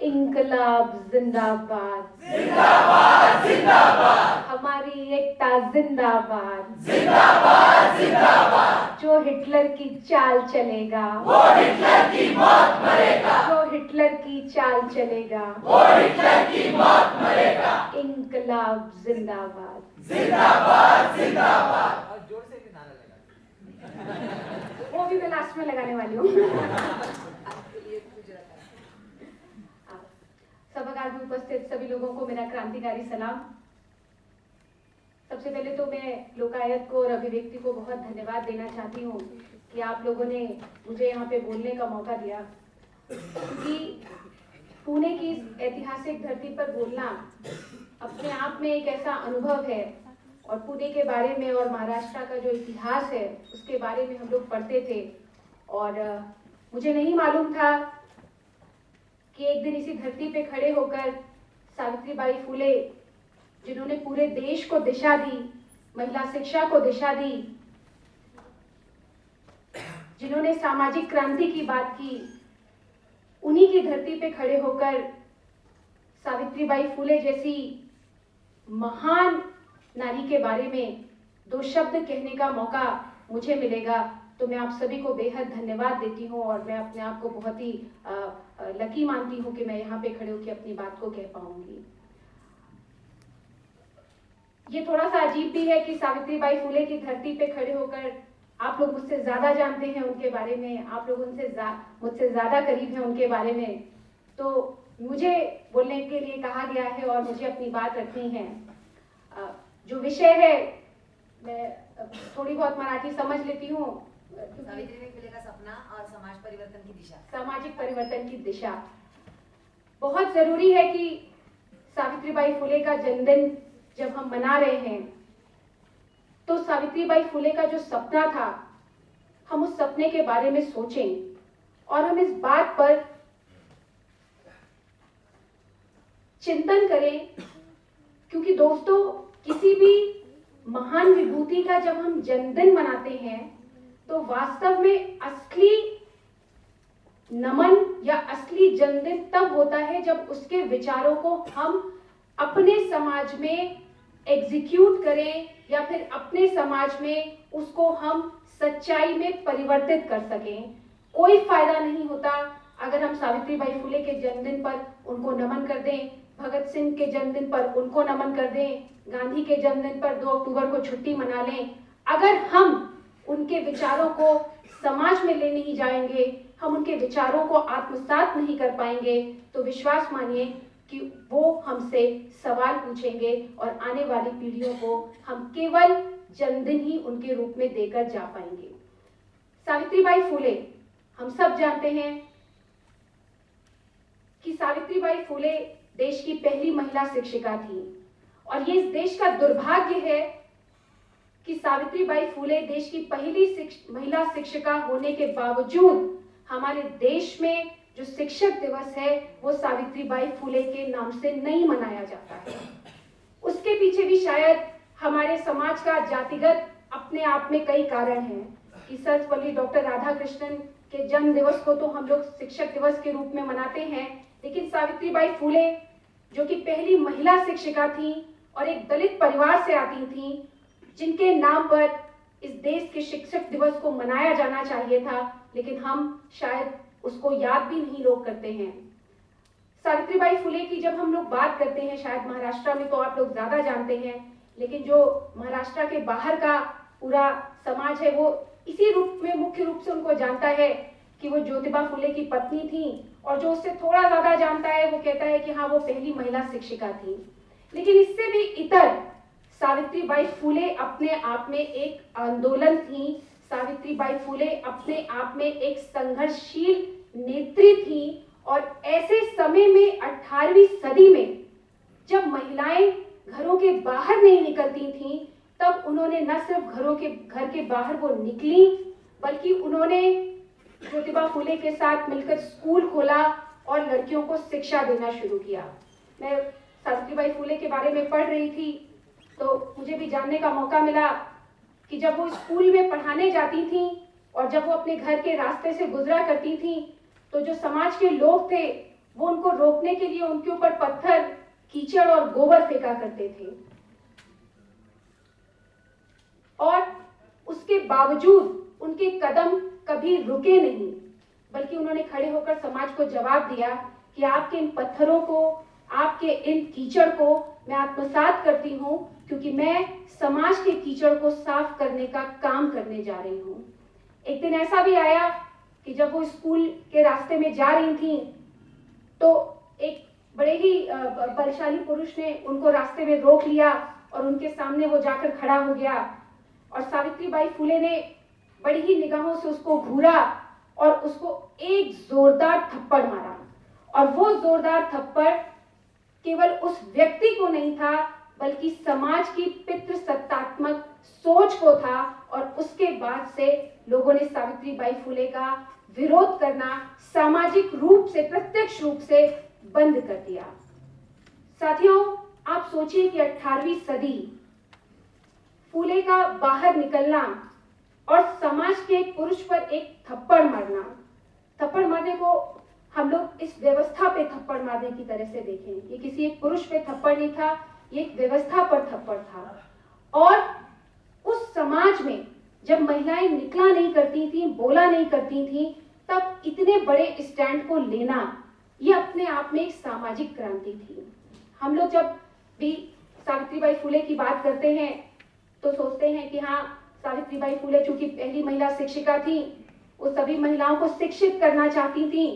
इंकलाब जिंदाबाद। जिंदाबाद जिंदाबाद। हमारी एकता जिंदाबाद। जिंदाबाद जिंदाबाद। जो हिटलर की चाल चलेगा। वो हिटलर की मौत मरेगा। जो हिटलर की चाल चलेगा। वो हिटलर की मौत मरेगा। इंकलाब जिंदाबाद। जिंदाबाद और ज़ोर से भी नारा लगा। वो भी मैं लास्ट में लगाने वाली हूँ। सभागार में उपस्थित सभी लोगों को मेरा क्रांतिकारी सलाम। सबसे पहले तो मैं लोकायत को और अभिव्यक्ति को बहुत धन्यवाद देना चाहती हूँ कि आप लोगों ने मुझे यहाँ पे बोलने का मौका दिया। क्योंकि पुणे की ऐतिहासिक धरती पर बोलना अपने आप में एक ऐसा अनुभव है और पुणे के बारे में और महाराष्ट्र का जो इतिहास है, उसके बारे में हम लोग पढ़ते थे। और, मुझे नहीं मालूम था कि एक दिन इसी धरती पे खड़े होकर सावित्रीबाई फुले, जिन्होंने पूरे देश को दिशा दी, महिला शिक्षा को दिशा दी, जिन्होंने सामाजिक क्रांति की बात की, उन्हीं की धरती पे खड़े होकर सावित्रीबाई फुले जैसी महान नारी के बारे में दो शब्द कहने का मौका मुझे मिलेगा। तो मैं आप सभी को बेहद धन्यवाद देती हूँ और मैं अपने आप को बहुत ही लकी मानती हूँ कि मैं यहाँ पे खड़े होकर अपनी बात को कह पाऊँगी। ये थोड़ा सा अजीब भी है कि सावित्रीबाई फुले की धरती पे खड़े होकर आप लोग मुझसे ज़्यादा जानते हैं उनके बारे में, आप लोग उनसे मुझसे ज़्यादा करीब हैं उनके बारे में। तो मुझे बोलने के लिए कहा गया है और मुझे अपनी बात रखनी है। जो विषय है, मैं थोड़ी बहुत मराठी समझ लेती हूँ। समाज परिवर्तन की दिशा। सामाजिक परिवर्तन की दिशा। बहुत ज़रूरी है कि सावित्रीबाई फुले का जन्मदिन जब हम मना रहे हैं तो सावित्रीबाई फुले का जो सपना था, हम उस सपने के बारे में सोचें और हम इस बात पर चिंतन करें, क्योंकि दोस्तों, किसी भी महान विभूति का जब हम जन्मदिन मनाते हैं तो वास्तव में असली नमन या असली जन्मदिन तब होता है जब उसके विचारों को हम अपने समाज में एग्जीक्यूट करें या फिर अपने समाज में उसको हम सच्चाई में परिवर्तित कर सकें। कोई फ़ायदा नहीं होता अगर हम सावित्रीबाई फुले के जन्मदिन पर उनको नमन कर दें, भगत सिंह के जन्मदिन पर उनको नमन कर दें, गांधी के जन्मदिन पर 2 अक्टूबर को छुट्टी मना लें। अगर हम उनके विचारों को समाज में ले नहीं जाएँगे, हम उनके विचारों को आत्मसात नहीं कर पाएँगे तो विश्वास मानिए कि वो हमसे सवाल पूछेंगे और आने वाली पीढ़ियों को हम केवल जन्मदिन ही उनके रूप में देकर जा पाएँगे। सावित्रीबाई फुले, हम सब जानते हैं कि सावित्रीबाई फुले देश की पहली महिला शिक्षिका थी। और ये इस देश का दुर्भाग्य है कि सावित्रीबाई फुले देश की पहली शिक्ष, महिला शिक्षिका होने के बावजूद हमारे देश में जो शिक्षक दिवस है वो सावित्रीबाई फुले के नाम से नहीं मनाया जाता है। उसके पीछे भी शायद हमारे समाज का जातिगत अपने आप में कई कारण हैं। कि सर्वपल्ली डॉक्टर राधाकृष्णन के जन्म दिवस को तो हम लोग शिक्षक दिवस के रूप में मनाते हैं लेकिन सावित्रीबाई फुले जो कि पहली महिला शिक्षिका थी और एक दलित परिवार से आती थी जिनके नाम पर इस देश के शिक्षक दिवस को मनाया जाना चाहिए था, लेकिन हम शायद उसको याद भी नहीं लोग करते हैं। सावित्रीबाई फुले की जब हम लोग बात करते हैं, शायद महाराष्ट्र में तो आप लोग ज़्यादा जानते हैं, लेकिन जो महाराष्ट्र के बाहर का पूरा समाज है, वो इसी रूप में मुख्य रूप से उनको जानता है कि वो ज्योतिबा फुले की पत्नी थी और जो उससे थोड़ा ज़्यादा जानता है, वो कहता है कि हाँ वो पहली महिला शिक्षिका थी। लेकिन इससे भी इतर सावित्रीबाई फुले अपने आप में एक आंदोलन थी। सावित्रीबाई फुले अपने आप में एक संघर्षशील नेत्री थी और ऐसे समय में 18वीं सदी में जब महिलाएँ घरों के बाहर नहीं निकलती थीं, तब उन्होंने न सिर्फ़ घरों के, घर के बाहर वो निकली, बल्कि उन्होंने ज्योतिबा फुले के साथ मिलकर स्कूल खोला और लड़कियों को शिक्षा देना शुरू किया। मैं सावित्रीबाई फुले के बारे में पढ़ रही थी। तो मुझे भी जानने का मौका मिला कि जब वो स्कूल में पढ़ाने जाती थी और जब वो अपने घर के रास्ते से गुजरा करती थी तो जो समाज के लोग थे, वो उनको रोकने के लिए उनके ऊपर पत्थर, कीचड़ और गोबर फेंका करते थे। और उसके बावजूद उनके कदम कभी रुके नहीं, बल्कि उन्होंने खड़े होकर समाज को जवाब दिया कि आपके इन पत्थरों को, आपके इन कीचड़ को मैं आत्मसात करती हूँ क्योंकि मैं समाज के कीचड़ को साफ़ करने का काम करने जा रही हूँ। एक दिन ऐसा भी आया कि जब वो स्कूल के रास्ते में जा रही थी तो एक बड़े ही बलशाली पुरुष ने उनको रास्ते में रोक लिया और उनके सामने वो जाकर खड़ा हो गया। और सावित्री बाई फुले ने बड़ी ही निगाहों से उसको घूरा और उसको एक जोरदार थप्पड़ मारा। और वो जोरदार थप्पड़ केवल उस व्यक्ति को नहीं था बल्कि समाज की पितृ सत्तात्मक सोच को था और उसके बाद से लोगों ने सावित्री बाई फुले का विरोध करना सामाजिक रूप से, प्रत्यक्ष रूप से बंद कर दिया। साथियों, आप सोचिए कि 18वीं सदी, फूले का बाहर निकलना और समाज के एक पुरुष पर एक थप्पड़ मारना। थप्पड़ मारने को हम लोग इस व्यवस्था पे थप्पड़ मारने की तरह से देखें। ये किसी एक पुरुष पे थप्पड़ नहीं था एक व्यवस्था पर थप्पड़ था। और उस समाज में जब महिलाएँ निकला नहीं करती थी, बोला नहीं करती थी, तब इतने बड़े स्टैंड को लेना, ये अपने आप में एक सामाजिक क्रांति थी। हम लोग जब भी सावित्रीबाई फुले की बात करते हैं तो सोचते हैं कि हाँ सावित्रीबाई फुले चूँकि पहली महिला शिक्षिका थी, वो सभी महिलाओं को शिक्षित करना चाहती थी।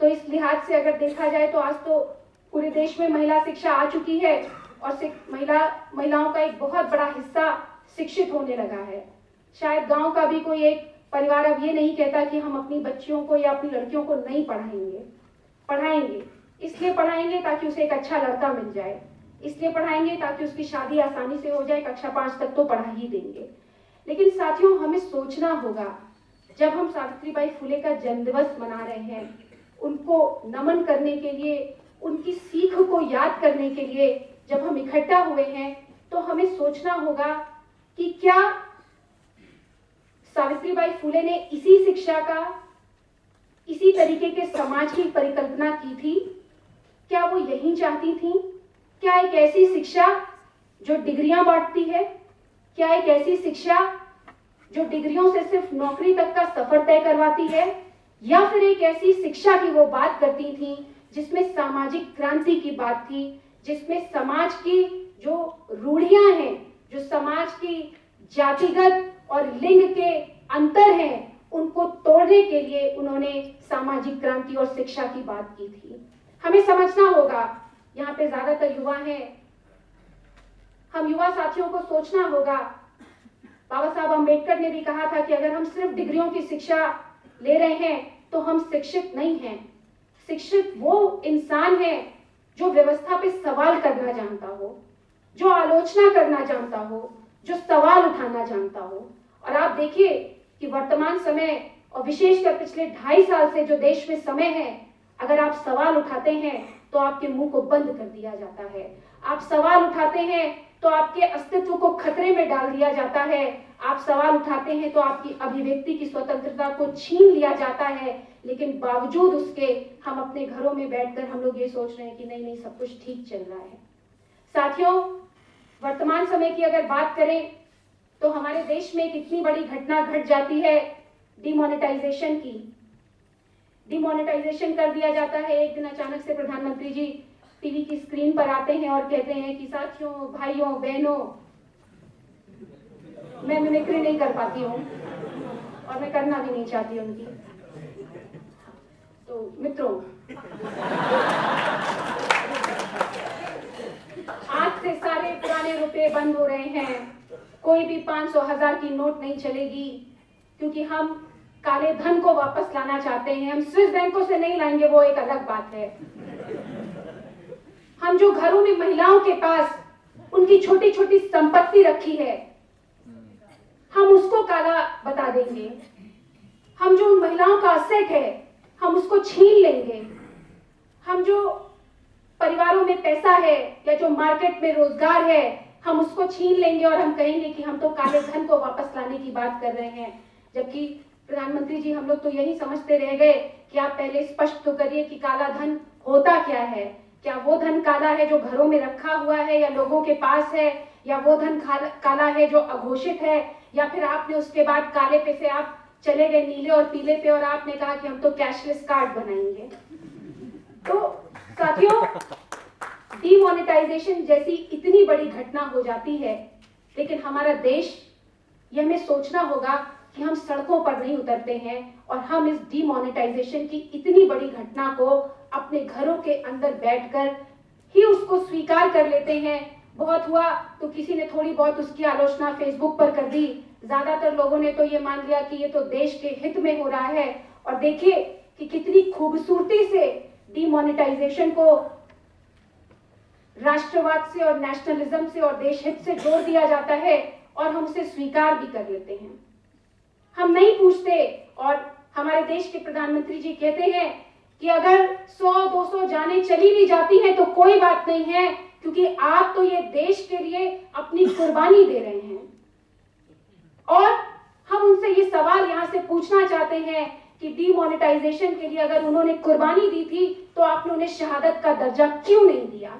तो इस लिहाज से अगर देखा जाए तो आज तो पूरे देश में महिला शिक्षा आ चुकी है। और महिला, महिलाओं का एक बहुत बड़ा हिस्सा शिक्षित होने लगा है। शायद गाँव का भी कोई एक परिवार अब ये नहीं कहता कि हम अपनी बच्चियों को या अपनी लड़कियों को नहीं पढ़ाएँगे। पढ़ाएँगे। इसलिए पढ़ाएँगे ताकि उसे एक अच्छा लड़का मिल जाए। इसलिए पढ़ाएँगे ताकि उसकी शादी आसानी से हो जाए, कक्षा पाँच तक तो पढ़ा ही देंगे। लेकिन साथियों, हमें सोचना होगा, जब हम सावित्रीबाई फुले का जन्म दिवस मना रहे हैं, उनको नमन करने के लिए, उनकी सीख को याद करने के लिए जब हम इकट्ठा हुए हैं तो हमें सोचना होगा कि क्या सावित्रीबाई फुले ने इसी शिक्षा का, इसी तरीके के समाज की परिकल्पना की थी? क्या वो यही चाहती थी? क्या एक ऐसी शिक्षा जो डिग्रियाँ बांटती है? क्या एक ऐसी शिक्षा जो डिग्रियों से सिर्फ़ नौकरी तक का सफ़र तय करवाती है? या फिर एक ऐसी शिक्षा की वो बात करती थी जिसमें सामाजिक क्रांति की बात थी जिसमें समाज की जो रूढ़ियाँ हैं, जो समाज की जातिगत और लिंग के अंतर हैं, उनको तोड़ने के लिए उन्होंने सामाजिक क्रांति और शिक्षा की बात की थी। हमें समझना होगा, यहाँ पे ज़्यादातर युवा हैं। हम युवा साथियों को सोचना होगा। बाबा साहब अंबेडकर ने भी कहा था कि अगर हम सिर्फ़ डिग्रियों की शिक्षा ले रहे हैं तो हम शिक्षित नहीं हैं। शिक्षित वो इंसान है जो व्यवस्था पे सवाल करना जानता हो, जो आलोचना करना जानता हो, जो सवाल उठाना जानता हो। और आप देखिए कि वर्तमान समय और विशेषकर पिछले ढाई साल से जो देश में समय है, अगर आप सवाल उठाते हैं तो आपके मुँह को बंद कर दिया जाता है। आप सवाल उठाते हैं तो आपके अस्तित्व को खतरे में डाल दिया जाता है। आप सवाल उठाते हैं तो आपकी अभिव्यक्ति की स्वतंत्रता को छीन लिया जाता है। लेकिन बावजूद उसके हम अपने घरों में बैठकर हम लोग ये सोच रहे हैं कि नहीं नहीं, सब कुछ ठीक चल रहा है। साथियों, वर्तमान समय की अगर बात करें तो हमारे देश में एक इतनी बड़ी घटना घट जाती है डिमोनेटाइजेशन की। डिमोनेटाइजेशन कर दिया जाता है। एक दिन अचानक से प्रधानमंत्री जी टीवी की स्क्रीन पर आते हैं और कहते हैं कि साथियों, भाइयों, बहनों, मैं मिमिक्री नहीं कर पाती हूँ? और मैं करना भी नहीं चाहती उनकी। मित्रों, आज से सारे पुराने रुपए बंद हो रहे हैं। कोई भी पाँच सौ, हज़ार की नोट नहीं चलेगी, क्योंकि हम काले धन को वापस लाना चाहते हैं। हम स्विस बैंकों से नहीं लाएँगे, वो एक अलग बात है। हम जो घरों में महिलाओं के पास उनकी छोटी छोटी संपत्ति रखी है, हम उसको काला बता देंगे। हम जो उन महिलाओं का असेट है हम उसको छीन लेंगे। हम जो परिवारों में पैसा है या जो मार्केट में रोज़गार है, हम उसको छीन लेंगे और हम कहेंगे कि हम तो काले धन को वापस लाने की बात कर रहे हैं। जबकि प्रधानमंत्री जी, हम लोग तो यही समझते रह गए कि आप पहले स्पष्ट तो करिए कि काला धन होता क्या है। क्या वो धन काला है जो घरों में रखा हुआ है या लोगों के पास है, या वो धन काला है जो अघोषित है, या फिर आपने उसके बाद काले पे से आप चले गए नीले और पीले पे और आपने कहा कि हम तो कैशलेस कार्ड बनाएँगे। तो साथियों डीमोनेटाइजेशन जैसी इतनी बड़ी घटना हो जाती है, लेकिन हमारा देश ये हमें सोचना होगा कि हम सड़कों पर नहीं उतरते हैं और हम इस डीमोनेटाइजेशन की इतनी बड़ी घटना को अपने घरों के अंदर बैठकर ही उसको स्वीकार कर लेते हैं। बहुत हुआ तो किसी ने थोड़ी बहुत उसकी आलोचना फेसबुक पर कर दी ज़्यादातर लोगों ने तो ये मान लिया कि ये तो देश के हित में हो रहा है। और देखिए कि कितनी खूबसूरती से डीमोनेटाइजेशन को राष्ट्रवाद से और नेशनलिज्म से और देश हित से जोड़ दिया जाता है और हम उसे स्वीकार भी कर लेते हैं। हम नहीं पूछते और हमारे देश के प्रधानमंत्री जी कहते हैं कि अगर 100-200 जाने चली भी जाती हैं तो कोई बात नहीं है, क्योंकि आप तो ये देश के लिए अपनी कुर्बानी दे रहे हैं। और हम उनसे ये सवाल यहाँ से पूछना चाहते हैं कि डीमोनेटाइजेशन के लिए अगर उन्होंने कुर्बानी दी थी तो आपने उन्हें शहादत का दर्जा क्यों नहीं दिया?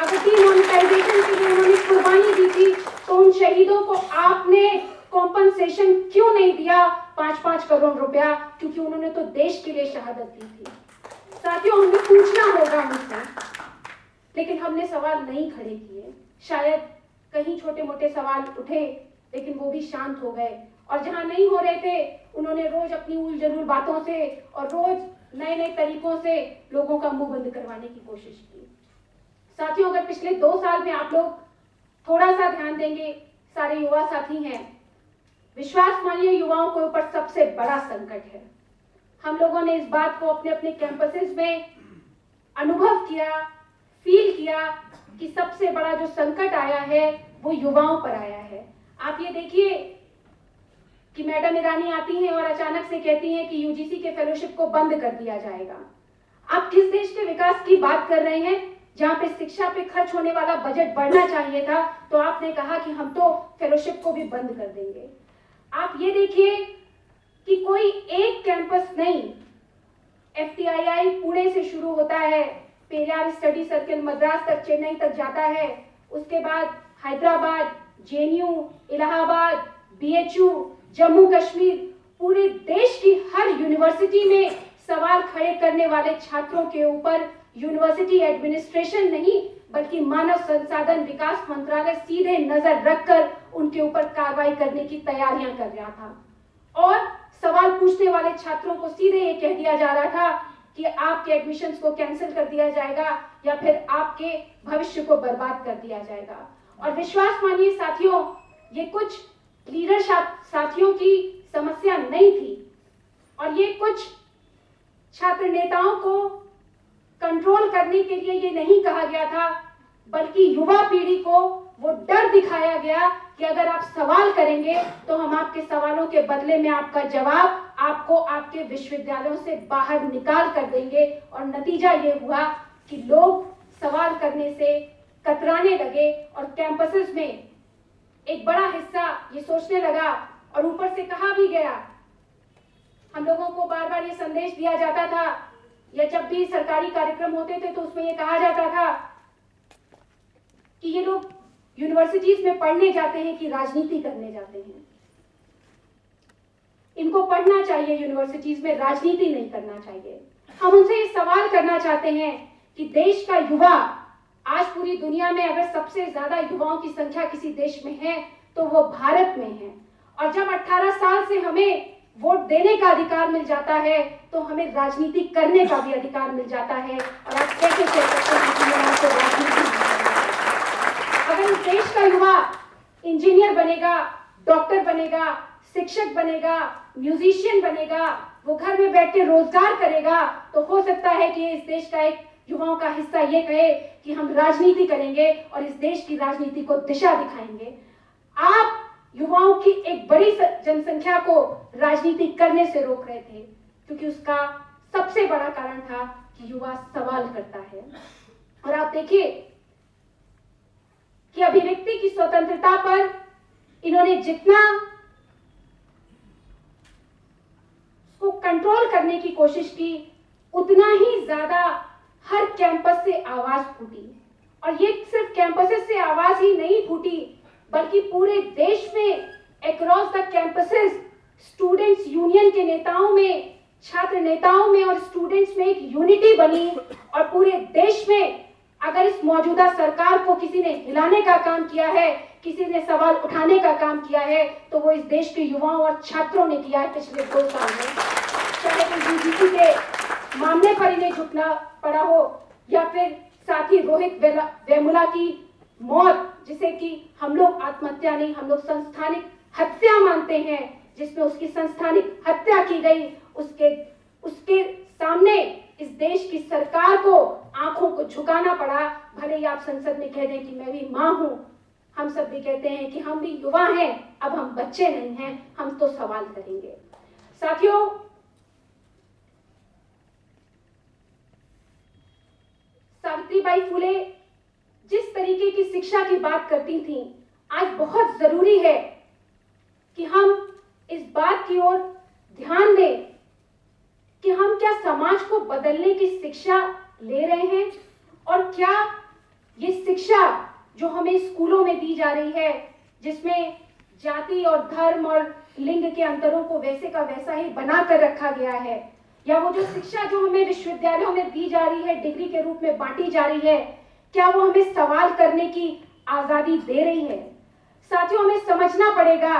अगर डीमोनेटाइजेशन के लिए उन्होंने कुर्बानी दी थी तो उन शहीदों को आपने कॉम्पनसेशन क्यों नहीं दिया? पाँच पाँच करोड़ रुपया, क्योंकि उन्होंने तो देश के लिए शहादत दी थी। साथियों हमें पूछना होगा उनसे लेकिन हमने सवाल नहीं खड़े किए। शायद कहीं छोटे मोटे सवाल उठे लेकिन वो भी शांत हो गए। और जहाँ नहीं हो रहे थे, उन्होंने रोज अपनी उलझुल बातों से और रोज नए नए तरीकों से लोगों का मुँह बंद करवाने की कोशिश की। साथियों, अगर पिछले दो साल में आप लोग थोड़ा सा ध्यान देंगे, सारे युवा साथी हैं। विश्वास मानिए, युवाओं के ऊपर सबसे बड़ा संकट है। हम लोगों ने इस बात को अपने अपने कैंपसेस में अनुभव किया फील किया कि सबसे बड़ा जो संकट आया है, वो युवाओं पर आया है। आप ये देखिए कि मैडम ईरानी आती हैं और अचानक से कहती हैं कि यूजीसी के फेलोशिप को बंद कर दिया जाएगा। आप किस देश के विकास की बात कर रहे हैं, जहाँ पे शिक्षा पे खर्च होने वाला बजट बढ़ना चाहिए था तो आपने कहा कि हम तो फेलोशिप को भी बंद कर देंगे। आप ये देखिए कि कोई एक कैंपस नहीं एफटीआईआई पुणे से शुरू होता है, पेरियार स्टडी सर्किल मद्रास तक, चेन्नई तक जाता है, उसके बाद हैदराबाद जेएनयू, इलाहाबाद, बीएचयू, जम्मू कश्मीर, पूरे देश की हर यूनिवर्सिटी में सवाल खड़े करने वाले छात्रों के ऊपर यूनिवर्सिटी एडमिनिस्ट्रेशन नहीं, बल्कि मानव संसाधन विकास मंत्रालय सीधे नज़र रखकर उनके ऊपर कार्रवाई करने की तैयारियाँ कर रहा था। और सवाल पूछने वाले छात्रों को सीधे ये कह दिया जा रहा था कि आपके एडमिशंस को कैंसिल कर दिया जाएगा या फिर आपके भविष्य को बर्बाद कर दिया जाएगा। और विश्वास मानिए साथियों, ये कुछ लीडर साथियों की समस्या नहीं थी। और ये कुछ छात्र नेताओं को कंट्रोल करने के लिए ये नहीं कहा गया था, बल्कि युवा पीढ़ी को वो डर दिखाया गया कि अगर आप सवाल करेंगे तो हम आपके सवालों के बदले में आपका जवाब आपको आपके विश्वविद्यालयों से बाहर निकाल कर देंगे। और नतीजा ये हुआ कि लोग सवाल करने से कतराने लगे और कैंपसेस में एक बड़ा हिस्सा ये सोचने लगा और ऊपर से कहा भी गया, हम लोगों को बार बार ये संदेश दिया जाता था या जब भी सरकारी कार्यक्रम होते थे तो उसमें ये कहा जाता था कि ये लोग यूनिवर्सिटीज में पढ़ने जाते हैं कि राजनीति करने जाते हैं। इनको पढ़ना चाहिए यूनिवर्सिटीज में राजनीति नहीं करना चाहिए। हम उनसे ये सवाल करना चाहते हैं कि देश का युवा आज पूरी दुनिया में अगर सबसे ज़्यादा युवाओं की संख्या किसी देश में है तो वो भारत में है। और जब 18 साल से हमें वोट देने का अधिकार मिल जाता है तो हमें राजनीति करने का भी अधिकार मिल जाता है। और आप कैसे कह सकते हैं कि अगर इस देश का युवा इंजीनियर बनेगा, डॉक्टर बनेगा, शिक्षक बनेगा, म्यूजिशियन बनेगा, वो घर में बैठ के रोज़गार करेगा तो हो सकता है कि इस देश का एक युवाओं का हिस्सा ये कहे कि हम राजनीति करेंगे और इस देश की राजनीति को दिशा दिखाएँगे। आप युवाओं की एक बड़ी जनसंख्या को राजनीति करने से रोक रहे थे, क्योंकि उसका सबसे बड़ा कारण था कि युवा सवाल करता है। और आप देखिए कि अभिव्यक्ति की स्वतंत्रता पर इन्होंने जितना को कंट्रोल करने की कोशिश की, उतना ही ज़्यादा हर कैंपस से आवाज़ फूटी। और ये सिर्फ़ कैंपसेस से आवाज़ ही नहीं फूटी, बल्कि पूरे देश में across the campuses students union के नेताओं में, छात्र नेताओं में और स्टूडेंट्स में एक यूनिटी बनी। और पूरे देश में, अगर इस मौजूदा सरकार को किसी ने हिलाने का काम किया है, किसी ने सवाल उठाने का काम किया है तो वो इस देश के युवाओं और छात्रों ने किया है पिछले दो साल में। चाहे वो यूजीसी के मामले पर इन्हें झुकना पड़ा हो, या फिर साथी रोहित वेमुला की मौत, जिसे कि हम लोग आत्महत्या नहीं, हम लोग संस्थानिक हत्या मानते हैं, जिसमें उसकी संस्थानिक हत्या की गई, उसके उसके सामने इस देश की सरकार को आँखों को झुकाना पड़ा। भले ही आप संसद में कह दें कि मैं भी माँ हूँ, हम सब भी कहते हैं कि हम भी युवा हैं, अब हम बच्चे नहीं हैं, हम तो सवाल करेंगे। साथियों सावित्रीबाई फुले जिस तरीके की शिक्षा की बात करती थी, आज बहुत ज़रूरी है कि हम इस बात की ओर ध्यान दें कि हम क्या समाज को बदलने की शिक्षा ले रहे हैं और क्या ये शिक्षा जो हमें स्कूलों में दी जा रही है, जिसमें जाति और धर्म और लिंग के अंतरों को वैसे का वैसा ही बना कर रखा गया है या वो जो शिक्षा जो हमें विश्वविद्यालयों में दी जा रही है, डिग्री के रूप में बांटी जा रही है, क्या वो हमें सवाल करने की आज़ादी दे रही है? साथियों, हमें समझना पड़ेगा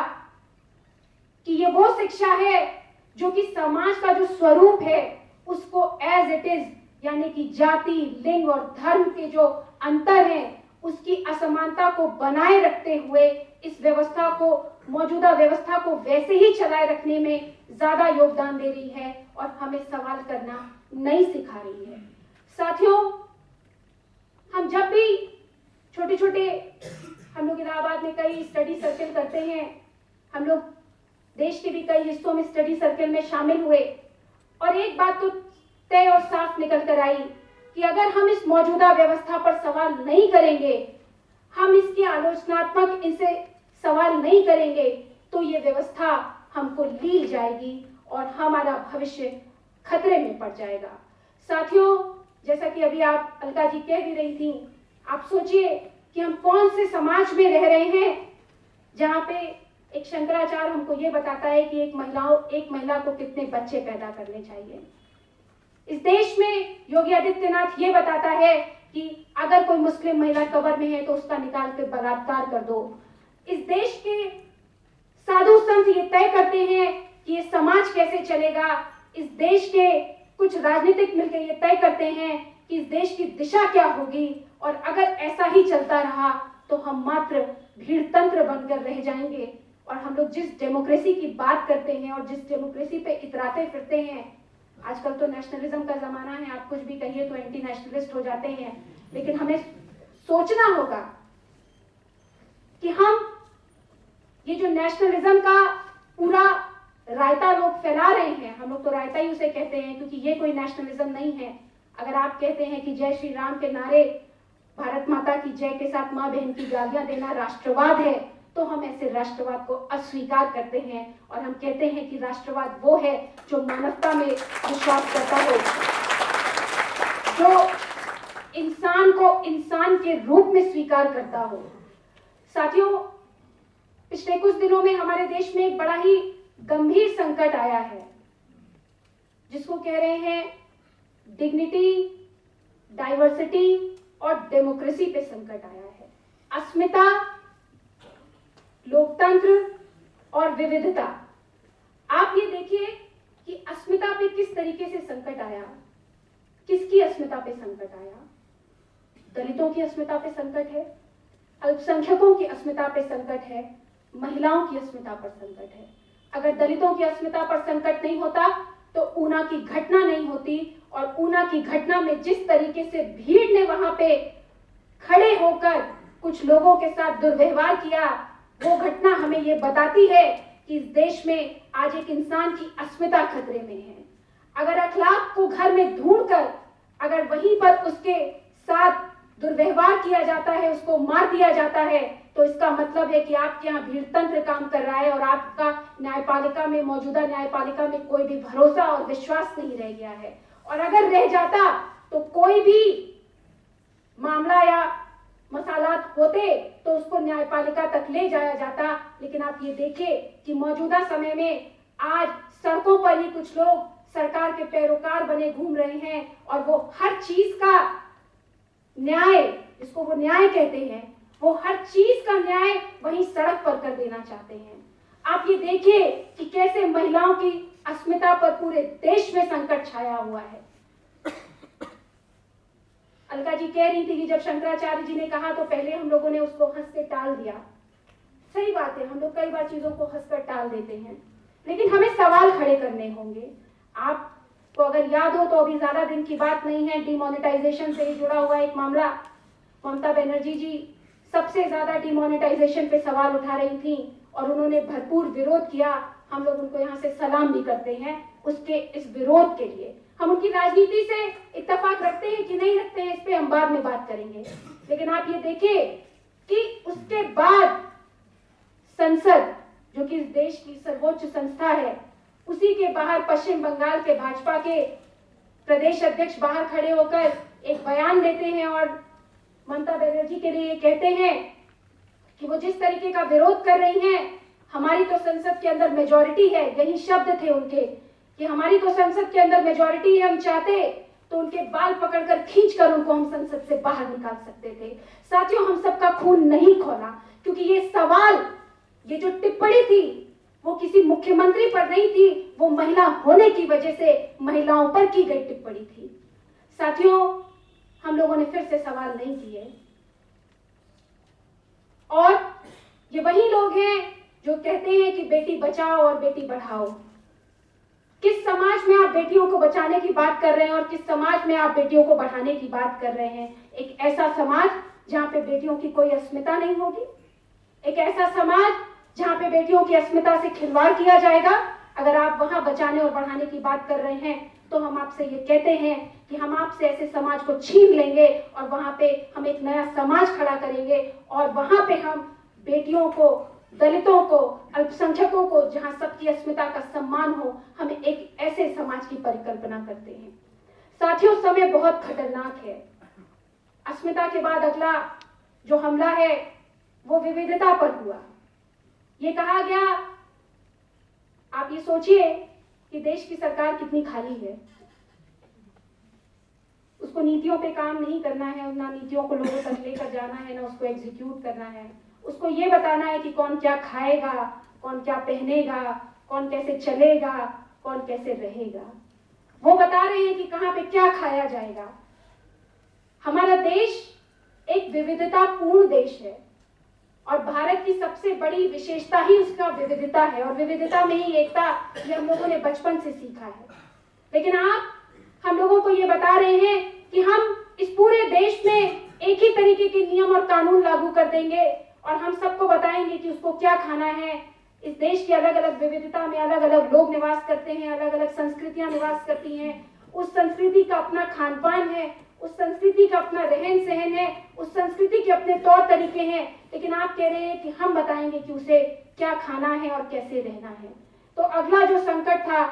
कि ये वो शिक्षा है जो कि समाज का जो स्वरूप है, उसको एज इट इज़ यानी कि जाति, लिंग और धर्म के जो अंतर हैं, उसकी असमानता को बनाए रखते हुए इस व्यवस्था को, मौजूदा व्यवस्था को वैसे ही चलाए रखने में ज़्यादा योगदान दे रही है और हमें सवाल करना नहीं सिखा रही है। साथियों, हम जब भी छोटे छोटे हम लोग इलाहाबाद में कई स्टडी सर्कल करते हैं, हम लोग देश के भी कई हिस्सों में स्टडी सर्कल में शामिल हुए और एक बात तो तय और साफ़ निकल कर आई कि अगर हम इस मौजूदा व्यवस्था पर सवाल नहीं करेंगे, हम इसकी आलोचनात्मक इनसे सवाल नहीं करेंगे तो ये व्यवस्था हमको लील जाएगी और हमारा भविष्य खतरे में पड़ जाएगा। साथियों, जैसा कि अभी आप अलका जी कह भी रही थी, आप सोचिए कि हम कौन से समाज में रह रहे हैं, जहाँ पे एक शंकराचार्य हमको ये बताता है कि एक महिलाओं, एक महिला को कितने बच्चे पैदा करने चाहिए। इस देश में योगी आदित्यनाथ ये बताता है कि अगर कोई मुस्लिम महिला कबर में है तो उसका निकाल कर बलात्कार कर दो। इस देश के साधु संत ये तय करते हैं कि ये समाज कैसे चलेगा। इस देश के कुछ राजनीतिक मिलकर ये तय करते हैं कि इस देश की दिशा क्या होगी। और अगर ऐसा ही चलता रहा तो हम मात्र भीड़ तंत्र बनकर रह जाएँगे। और हम लोग जिस डेमोक्रेसी की बात करते हैं और जिस डेमोक्रेसी पे इतराते फिरते हैं, आजकल तो नेशनलिज्म का जमाना है, आप कुछ भी कहिए तो एंटी नेशनलिस्ट हो जाते हैं। लेकिन हमें सोचना होगा कि हम ये जो नेशनलिज्म का पूरा रायता लोग फैला रहे हैं, हम लोग तो रायता ही उसे कहते हैं क्योंकि ये कोई नेशनलिज्म नहीं है। अगर आप कहते हैं कि जय श्री राम के नारे भारत माता की जय के साथ माँ बहन की गालियाँ देना राष्ट्रवाद है तो हम ऐसे राष्ट्रवाद को अस्वीकार करते हैं और हम कहते हैं कि राष्ट्रवाद वो है जो मानवता में विश्वास करता हो। जो इंसान को इंसान के रूप में स्वीकार करता हो। साथियों पिछले कुछ दिनों में हमारे देश में एक बड़ा ही गंभीर संकट आया है, जिसको कह रहे हैं डिग्निटी डाइवर्सिटी और डेमोक्रेसी पे संकट आया है। अस्मिता, लोकतंत्र और विविधता। आप ये देखिए कि अस्मिता पे किस तरीके से संकट आया, किसकी अस्मिता पे संकट आया। दलितों की अस्मिता पे संकट है, अल्पसंख्यकों की अस्मिता पे संकट है महिलाओं की अस्मिता पर संकट है। अगर दलितों की अस्मिता पर संकट नहीं होता तो ऊना की घटना नहीं होती और ऊना की घटना में जिस तरीके से भीड़ ने वहाँ पे खड़े होकर कुछ लोगों के साथ दुर्व्यवहार किया, वो घटना हमें ये बताती है कि इस देश में आज एक इंसान की अस्मिता खतरे में है। अगर अखलाक को घर में ढूंढ कर अगर वहीं पर उसके साथ दुर्व्यवहार किया जाता है, उसको मार दिया जाता है तो इसका मतलब है कि आपके यहाँ भीड़ तंत्र काम कर रहा है और आपका न्यायपालिका में, मौजूदा न्यायपालिका में कोई भी भरोसा और विश्वास नहीं रह गया है। और अगर रह जाता तो कोई भी मामला या मसालात होते तो उसको न्यायपालिका तक ले जाया जाता। लेकिन आप ये देखिए कि मौजूदा समय में आज सड़कों पर ही कुछ लोग सरकार के पैरोकार बने घूम रहे हैं और वो हर चीज़ का न्याय जिसको वो न्याय कहते हैं। वो हर चीज़ का न्याय वहीं सड़क पर कर देना चाहते हैं। आप ये देखिए कि कैसे महिलाओं की अस्मिता पर पूरे देश में संकट छाया हुआ है। अलका जी कह रही थी कि जब शंकराचार्य जी ने कहा तो पहले हम लोगों ने उसको हंस के टाल दिया। सही बात है, हम लोग कई बार चीज़ों को हंसकर टाल देते हैं। लेकिन हमें सवाल खड़े करने होंगे। आपको अगर याद हो तो अभी ज़्यादा दिन की बात नहीं है। डिमोनेटाइजेशन से ही जुड़ा हुआ एक मामला। ममता बनर्जी जी सबसे ज़्यादा डिमोनेटाइजेशन पे सवाल उठा रही थी और उन्होंने भरपूर विरोध किया। हम लोग उनको यहाँ से सलाम भी करते हैं उसके, इस विरोध के लिए। हम उनकी राजनीति से इत्तेफाक रखते हैं कि नहीं रखते हैं, इस पे हम बाद में बात करेंगे। लेकिन आप ये देखिए कि उसके बाद संसद, जो कि इस देश की सर्वोच्च संस्था है, उसी के बाहर पश्चिम बंगाल के भाजपा के प्रदेश अध्यक्ष बाहर खड़े होकर एक बयान देते हैं और ममता बनर्जी के लिए कहते हैं कि वो जिस तरीके का विरोध कर रही हैं, हमारी तो संसद के अंदर मेजोरिटी है, यही शब्द थे उनके कि हमारी तो संसद के अंदर मेजोरिटी है, हम चाहते तो उनके बाल पकड़कर खींचकर उनको हम संसद से बाहर निकाल सकते थे। साथियों, हम सबका खून नहीं खोला, क्योंकि ये सवाल, ये जो टिप्पणी थी, वो किसी मुख्यमंत्री पर नहीं थी, वो महिला होने की वजह से महिलाओं पर की गई टिप्पणी थी। साथियों हम लोगों ने फिर से सवाल नहीं किए। और ये वही लोग हैं जो कहते हैं कि बेटी बचाओ और बेटी बढ़ाओ किस समाज में आप बेटियों को बचाने की बात कर रहे हैं और किस समाज में आप बेटियों को बढ़ाने की बात कर रहे हैं? एक ऐसा समाज जहाँ पे बेटियों की कोई अस्मिता नहीं होगी। एक ऐसा समाज जहाँ पे बेटियों की अस्मिता से खिलवाड़ किया जाएगा। अगर आप वहाँ बचाने और बढ़ाने की बात कर रहे हैं तो हम आपसे ये कहते हैं कि हम आपसे ऐसे समाज को छीन लेंगे और वहाँ पे हम एक नया समाज खड़ा करेंगे और वहाँ पे हम बेटियों को, दलितों को, अल्पसंख्यकों को, जहाँ सबकी अस्मिता का सम्मान हो, हम एक ऐसे समाज की परिकल्पना करते हैं। साथियों, समय बहुत खतरनाक है। अस्मिता के बाद अगला जो हमला है, वो विविधता पर हुआ। ये कहा गया, आप ये सोचिए कि देश की सरकार कितनी खाली है। उसको नीतियों पे काम नहीं करना है ना नीतियों को लोगों तक लेकर जाना है, ना उसको एग्जीक्यूट करना है। उसको ये बताना है कि कौन क्या खाएगा, कौन क्या पहनेगा, कौन कैसे चलेगा, कौन कैसे रहेगा। वो बता रहे हैं कि कहाँ पे क्या खाया जाएगा। हमारा देश एक विविधता पूर्ण देश है। और भारत की सबसे बड़ी विशेषता ही उसका विविधता है और विविधता में ही एकता ये हम लोगों ने बचपन से सीखा है। लेकिन आप, हम लोगों को ये बता रहे हैं कि हम इस पूरे देश में एक ही तरीके के नियम और कानून लागू कर देंगे और हम सबको बताएँगे कि उसको क्या खाना है। इस देश की अलग अलग विविधता में अलग अलग लोग निवास करते हैं अलग अलग संस्कृतियाँ निवास करती हैं। उस संस्कृति का अपना खान पान है। उस संस्कृति का अपना रहन सहन है, उस संस्कृति के अपने तौर तरीके हैं, लेकिन आप कह रहे हैं कि हम बताएँगे कि उसे क्या खाना है और कैसे रहना है। तो अगला जो संकट था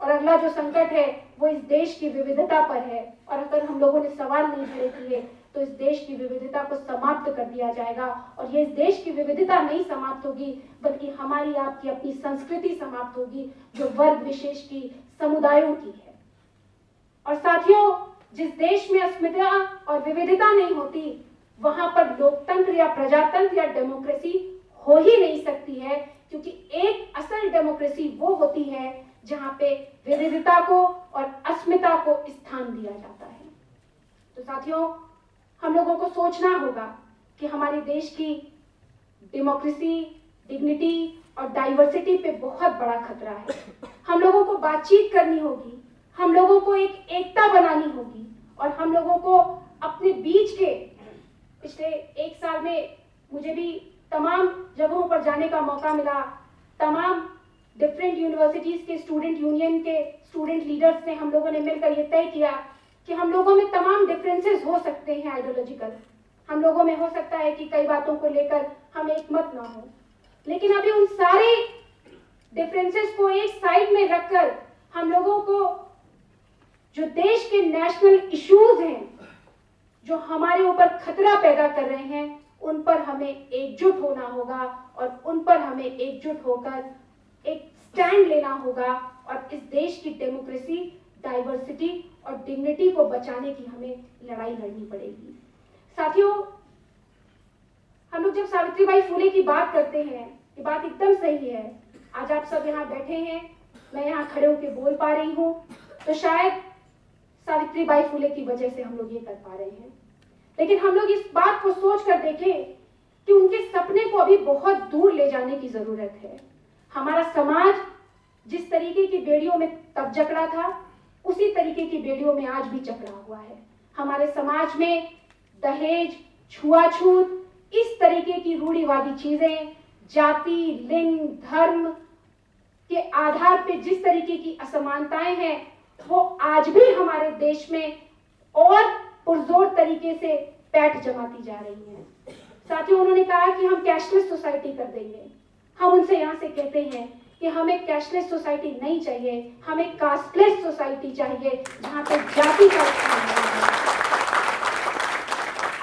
और अगला जो संकट है, वो इस देश की विविधता पर है। और अगर हम लोगों ने सवाल नहीं खड़े किए तो इस देश की विविधता को समाप्त कर दिया जाएगा। और ये इस देश की विविधता नहीं समाप्त होगी, बल्कि हमारी आपकी अपनी संस्कृति समाप्त होगी, जो वर्ग विशेष की समुदायों की है। और साथियों जिस देश में अस्मिता और विविधता नहीं होती, वहाँ पर लोकतंत्र या प्रजातंत्र या डेमोक्रेसी हो ही नहीं सकती है, क्योंकि एक असल डेमोक्रेसी वो होती है जहाँ पे विविधता को और अस्मिता को स्थान दिया जाता है। तो साथियों, हम लोगों को सोचना होगा कि हमारे देश की डेमोक्रेसी, डिग्निटी और डाइवर्सिटी पे बहुत बड़ा खतरा है। हम लोगों को बातचीत करनी होगी हम लोगों को एक एकता बनानी होगी और हम लोगों को अपने बीच के, पिछले एक साल में मुझे भी तमाम जगहों पर जाने का मौका मिला। तमाम डिफरेंट यूनिवर्सिटीज के स्टूडेंट यूनियन के स्टूडेंट लीडर्स ने हम लोगों ने मिलकर ये तय किया कि हम लोगों में तमाम डिफरेंसेस हो सकते हैं आइडियोलॉजिकल हम लोगों में हो सकता है कि कई बातों को लेकर हम एक मत ना हो। लेकिन अभी उन सारे डिफरेंसेस को एक साइड में रखकर हम लोगों को जो देश के नेशनल इश्यूज़ हैं, जो हमारे ऊपर खतरा पैदा कर रहे हैं, उन पर हमें एकजुट होना होगा और उन पर हमें एकजुट होकर एक स्टैंड लेना होगा और इस देश की डेमोक्रेसी डाइवर्सिटी और डिग्निटी को बचाने की हमें लड़ाई लड़नी पड़ेगी। साथियों, हम लोग जब सावित्रीबाई फुले की बात करते हैं, ये बात एकदम सही है। आज आप सब यहाँ बैठे हैं, मैं यहाँ खड़े होकर बोल पा रही हूँ। तो शायद सावित्रीबाई फुले की वजह से हम लोग ये कर पा रहे हैं। लेकिन हम लोग इस बात को सोच कर देखें कि उनके सपने को अभी बहुत दूर ले जाने की ज़रूरत है। हमारा समाज जिस तरीके की बेड़ियों में तब जकड़ा था, उसी तरीके की बेड़ियों में आज भी जकड़ा हुआ है। हमारे समाज में दहेज, छुआछूत, इस तरीके की रूढ़िवादी चीज़ें, जाति, लिंग, धर्म के आधार पर जिस तरीके की असमानताएँ हैं वो आज भी हमारे देश में और पुरजोर तरीके से पैठ जमाती जा रही है। साथियों, उन्होंने कहा कि हम कैशलेस सोसाइटी कर देंगे। हम उनसे यहाँ से कहते हैं कि हमें कैशलेस सोसाइटी नहीं चाहिए, हमें कास्टलेस सोसाइटी चाहिए, जहाँ पे जाति का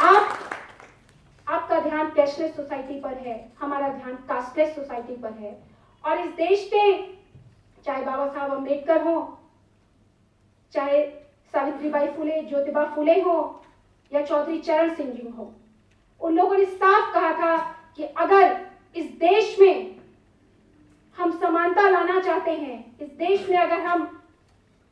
आप, आपका ध्यान कैशलेस सोसाइटी पर है, हमारा ध्यान कास्टलेस सोसाइटी पर है। और इस देश के चाहे बाबा साहब अंबेडकर हो चाहे सावित्रीबाई फुले, ज्योतिबा फुले हो या चौधरी चरण सिंह जी हो, उन लोगों ने साफ़ कहा था कि अगर इस देश में हम समानता लाना चाहते हैं, इस देश में अगर हम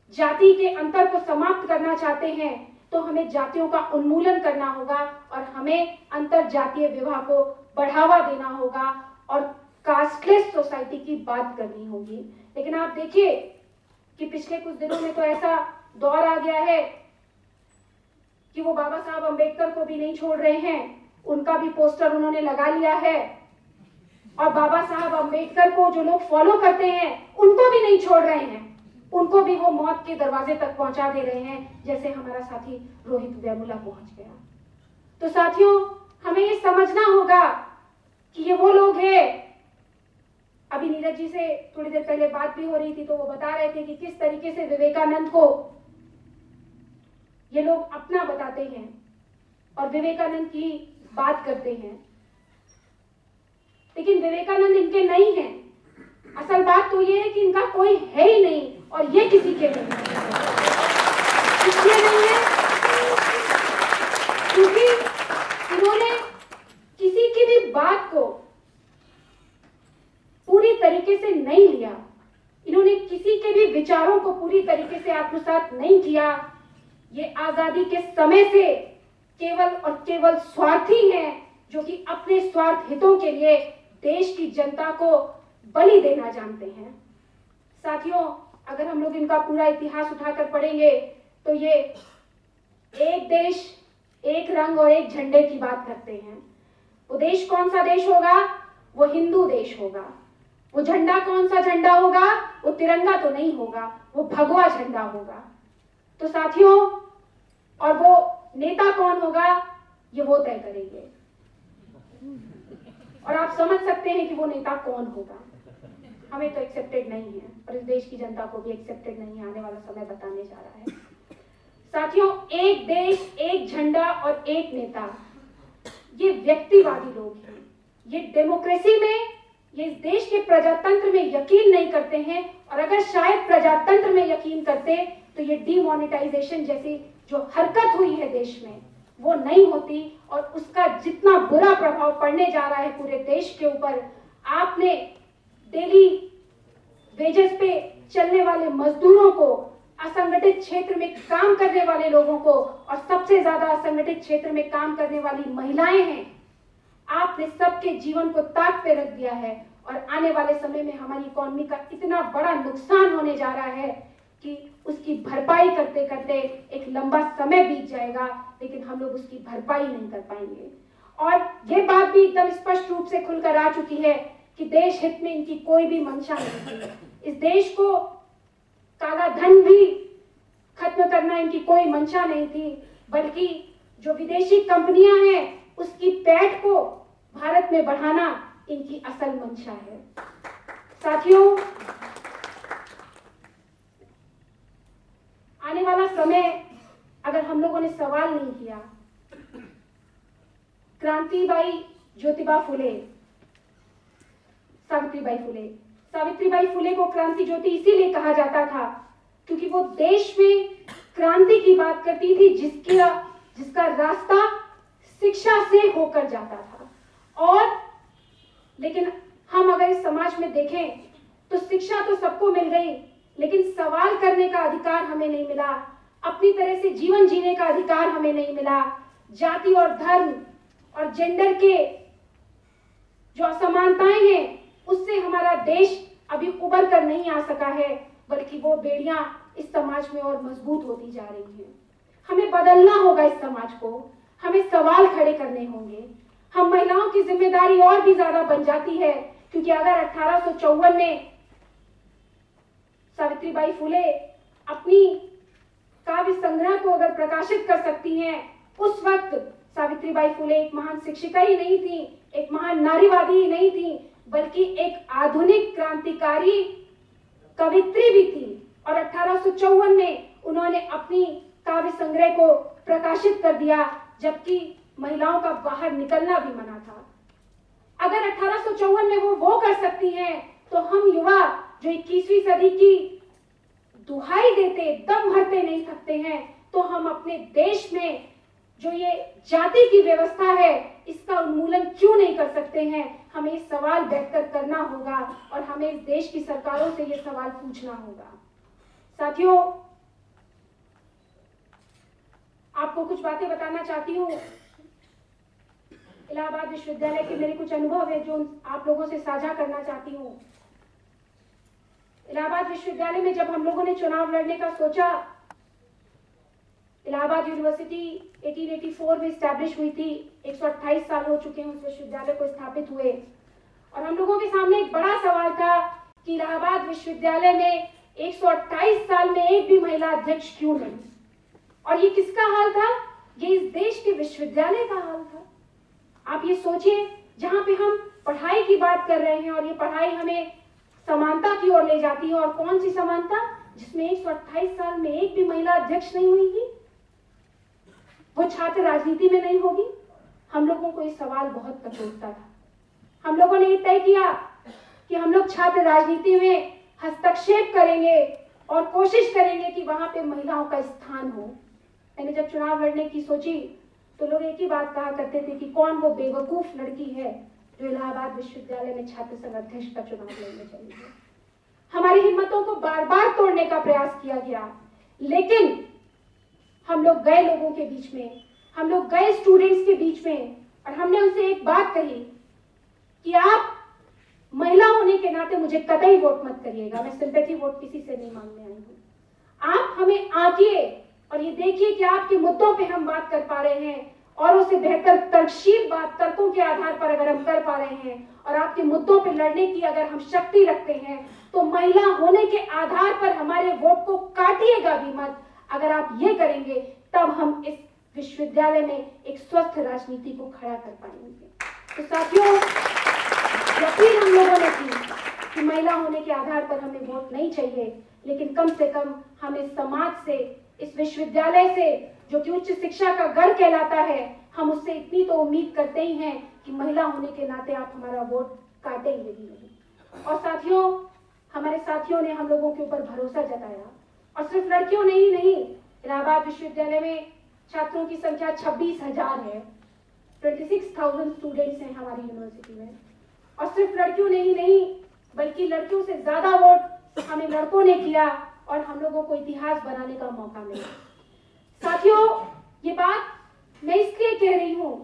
जाति के अंतर को समाप्त करना चाहते हैं तो हमें जातियों का उन्मूलन करना होगा और हमें अंतर जातीय विवाह को बढ़ावा देना होगा और कास्टलेस सोसाइटी की बात करनी होगी। लेकिन आप देखिए कि पिछले कुछ दिनों में तो ऐसा दौर आ गया है कि वो बाबा साहब अंबेडकर को भी नहीं छोड़ रहे हैं। उनका भी पोस्टर उन्होंने लगा लिया है। और बाबा साहब अंबेडकर को जो लोग फॉलो करते हैं, उनको भी नहीं छोड़ रहे हैं। उनको भी वो मौत के दरवाजे तक पहुँचा दे रहे हैं, जैसे हमारा साथी रोहित वेमुला पहुँच गया। तो साथियों, हमें ये समझना होगा कि ये वो लोग हैं अभी नीरज जी से थोड़ी देर पहले बात भी हो रही थी तो वो बता रहे थे कि किस तरीके से विवेकानंद को ये लोग अपना बताते हैं और विवेकानंद की बात करते हैं। लेकिन विवेकानंद इनके नहीं है। असल बात तो ये है कि इनका कोई है ही नहीं और ये किसी के नहीं इसलिए नहीं है क्योंकि इन्होंने किसी की भी बात को तरीके से नहीं लिया। इन्होंने किसी के भी विचारों को पूरी तरीके से आत्मसात नहीं किया। ये आज़ादी के समय से केवल और केवल स्वार्थी हैं, जो कि अपने स्वार्थ हितों के लिए देश की जनता को बलि देना जानते हैं। साथियों, अगर हम लोग इनका पूरा इतिहास उठाकर पढ़ेंगे तो ये एक देश, एक रंग और एक झंडे की बात करते हैं। वो देश कौन सा देश होगा? वो हिंदू देश होगा। वो झंडा कौन सा झंडा होगा? वो तिरंगा तो नहीं होगा, वो भगवा झंडा होगा। तो साथियों, और वो नेता कौन होगा? ये वो तय करेंगे। और आप समझ सकते हैं कि वो नेता कौन होगा। हमें तो एक्सेप्टेड नहीं है, और इस देश की जनता को भी एक्सेप्टेड नहीं आने वाला समय बताने जा रहा है। साथियों, एक देश, एक झंडा और एक नेता, ये व्यक्तिवादी लोग हैं। ये डेमोक्रेसी में ये इस देश के प्रजातंत्र में यकीन नहीं करते हैं, और अगर शायद प्रजातंत्र में यकीन करते तो ये डीमोनेटाइजेशन जैसी जो हरकत हुई है देश में, वो नहीं होती, और उसका जितना बुरा प्रभाव पड़ने जा रहा है पूरे देश के ऊपर, आपने डेली वेजेस पे चलने वाले मजदूरों को, असंगठित क्षेत्र में काम करने वाले लोगों को, और सबसे ज़्यादा असंगठित क्षेत्र में काम करने वाली महिलाएँ हैं आपने सबके जीवन को ताक पे रख दिया है और आने वाले समय में हमारी इकोनॉमी का इतना बड़ा नुकसान होने जा रहा है कि उसकी भरपाई करते करते एक लंबा समय बीत जाएगा, लेकिन हम लोग उसकी भरपाई नहीं कर पाएँगे। और ये बात भी एकदम स्पष्ट रूप से खुलकर आ चुकी है कि देश हित में इनकी कोई भी मंशा नहीं थी इस देश को काला धन भी खत्म करना इनकी कोई मंशा नहीं थी, बल्कि जो विदेशी कंपनियाँ हैं उसकी पैठ को भारत में बढ़ाना इनकी असल मंशा है। साथियों, आने वाला समय अगर हम लोगों ने सवाल नहीं किया, क्रांतिबाई ज्योतिबा फुले, सावित्रीबाई फुले सावित्रीबाई फुले को क्रांति ज्योति इसीलिए कहा जाता था क्योंकि वो देश में क्रांति की बात करती थी जिसकी, जिसका रास्ता शिक्षा से होकर जाता था। और लेकिन हम अगर इस समाज में देखें तो शिक्षा तो सबको मिल गई, लेकिन सवाल करने का अधिकार हमें नहीं मिला। अपनी तरह से जीवन जीने का अधिकार हमें नहीं मिला। जाति और धर्म और जेंडर के जो असमानताएँ हैं, उससे हमारा देश अभी उबर कर नहीं आ सका है, बल्कि वो बेड़ियाँ इस समाज में और मज़बूत होती जा रही हैं। हमें बदलना होगा इस समाज को। हमें सवाल खड़े करने होंगे। हम महिलाओं की ज़िम्मेदारी और भी ज़्यादा बन जाती है, क्योंकि अगर अठारह में सावित्रीबाई फुले अपनी काव्य संग्रह को अगर प्रकाशित कर सकती हैं, उस वक्त सावित्रीबाई फुले एक महान शिक्षिका ही नहीं थी, एक महान नारीवादी ही नहीं थी, बल्कि एक आधुनिक क्रांतिकारी कवित्री भी थी। और अठारह में उन्होंने अपनी काव्य संग्रह को प्रकाशित कर दिया। जबकि महिलाओं का बाहर निकलना भी मना था। अगर अठारह में वो वो कर सकती हैं तो हम युवा जो 21वीं सदी की दुहाई देते, दम भरते नहीं सकते हैं तो हम अपने देश में जो ये जाति की व्यवस्था है, इसका उन्मूलन क्यों नहीं कर सकते हैं? हमें सवाल बेहतर करना होगा और हमें देश की सरकारों से ये सवाल पूछना होगा। साथियों आपको कुछ बातें बताना चाहती हूँ। इलाहाबाद विश्वविद्यालय के मेरे कुछ अनुभव है जो आप लोगों से साझा करना चाहती हूँ। इलाहाबाद विश्वविद्यालय में जब हम लोगों ने चुनाव लड़ने का सोचा, इलाहाबाद यूनिवर्सिटी 1884 में स्टैब्लिश हुई थी। 128 साल हो चुके हैं उस विश्वविद्यालय को स्थापित हुए। और हम लोगों के सामने एक बड़ा सवाल था कि इलाहाबाद विश्वविद्यालय में 128 साल में एक भी महिला अध्यक्ष क्यों नहीं? और ये किसका हाल था? ये इस देश के विश्वविद्यालय का हाल था। आप ये सोचिए, जहाँ पे हम पढ़ाई की बात कर रहे हैं और ये पढ़ाई हमें समानता की ओर ले जाती है और कौन सी समानता? जिसमें एक सौ अट्ठाइस साल में एक भी महिला अध्यक्ष नहीं हुई। थी वो छात्र राजनीति में नहीं होगी। हम लोगों को ये सवाल बहुत कठोरता था। हम लोगों ने ये तय किया कि हम लोग छात्र राजनीति में हस्तक्षेप करेंगे और कोशिश करेंगे कि वहाँ पे महिलाओं का स्थान हो। मैंने जब चुनाव लड़ने की सोची तो लोग एक ही बात कहा करते थे कि कौन वो बेवकूफ़ लड़की है जो इलाहाबाद विश्वविद्यालय में छात्र संघ अध्यक्ष का चुनाव लड़ने चली हमारी हिम्मतों को बार बार तोड़ने का प्रयास किया गया, लेकिन हम लोग गए लोगों के बीच में, हम लोग गए स्टूडेंट्स के बीच में, और हमने उनसे एक बात कही कि आप महिला होने के नाते मुझे कतई वोट मत करिएगा, मैं सिंपैथी वोट किसी से नहीं मांगने आई हूँ। आप हमें आकिए और ये देखिए कि आपके मुद्दों पे हम बात कर पा रहे हैं और उसे बेहतर तर्कशील बात तर्कों के आधार पर अगर हम कर पा रहे हैं और आपके मुद्दों पर लड़ने की अगर हम शक्ति रखते हैं तो महिला होने के आधार पर हमारे वोट को काटिएगा भी मत। अगर आप ये करेंगे, तब हम इस विश्वविद्यालय में एक स्वस्थ राजनीति को खड़ा कर पाएँगे। तो साथियों, यकीन हम लोगों ने की कि महिला होने के आधार पर हमें वोट नहीं चाहिए, लेकिन कम से कम हमें समाज से इस विश्वविद्यालय से, जो कि उच्च शिक्षा का गढ़ कहलाता है, हम उससे इतनी तो उम्मीद करते ही हैं कि महिला होने के नाते आप हमारा वोट काटेंगे भी नहीं। और साथियों, हमारे साथियों ने हम लोगों के ऊपर भरोसा जताया। और सिर्फ़ लड़कियों ने ही नहीं, इलाहाबाद विश्वविद्यालय में छात्रों की संख्या छब्बीस हज़ार है। ट्वेंटी सिक्स थाउज़ेंड स्टूडेंट्स हैं हमारी यूनिवर्सिटी में। और सिर्फ़ लड़कियों ने ही नहीं, बल्कि लड़कियों से ज़्यादा वोट हमें लड़कों ने किया। और हम लोगों को इतिहास बनाने का मौका मिले। साथियों, ये बात मैं इसलिए कह रही हूँ,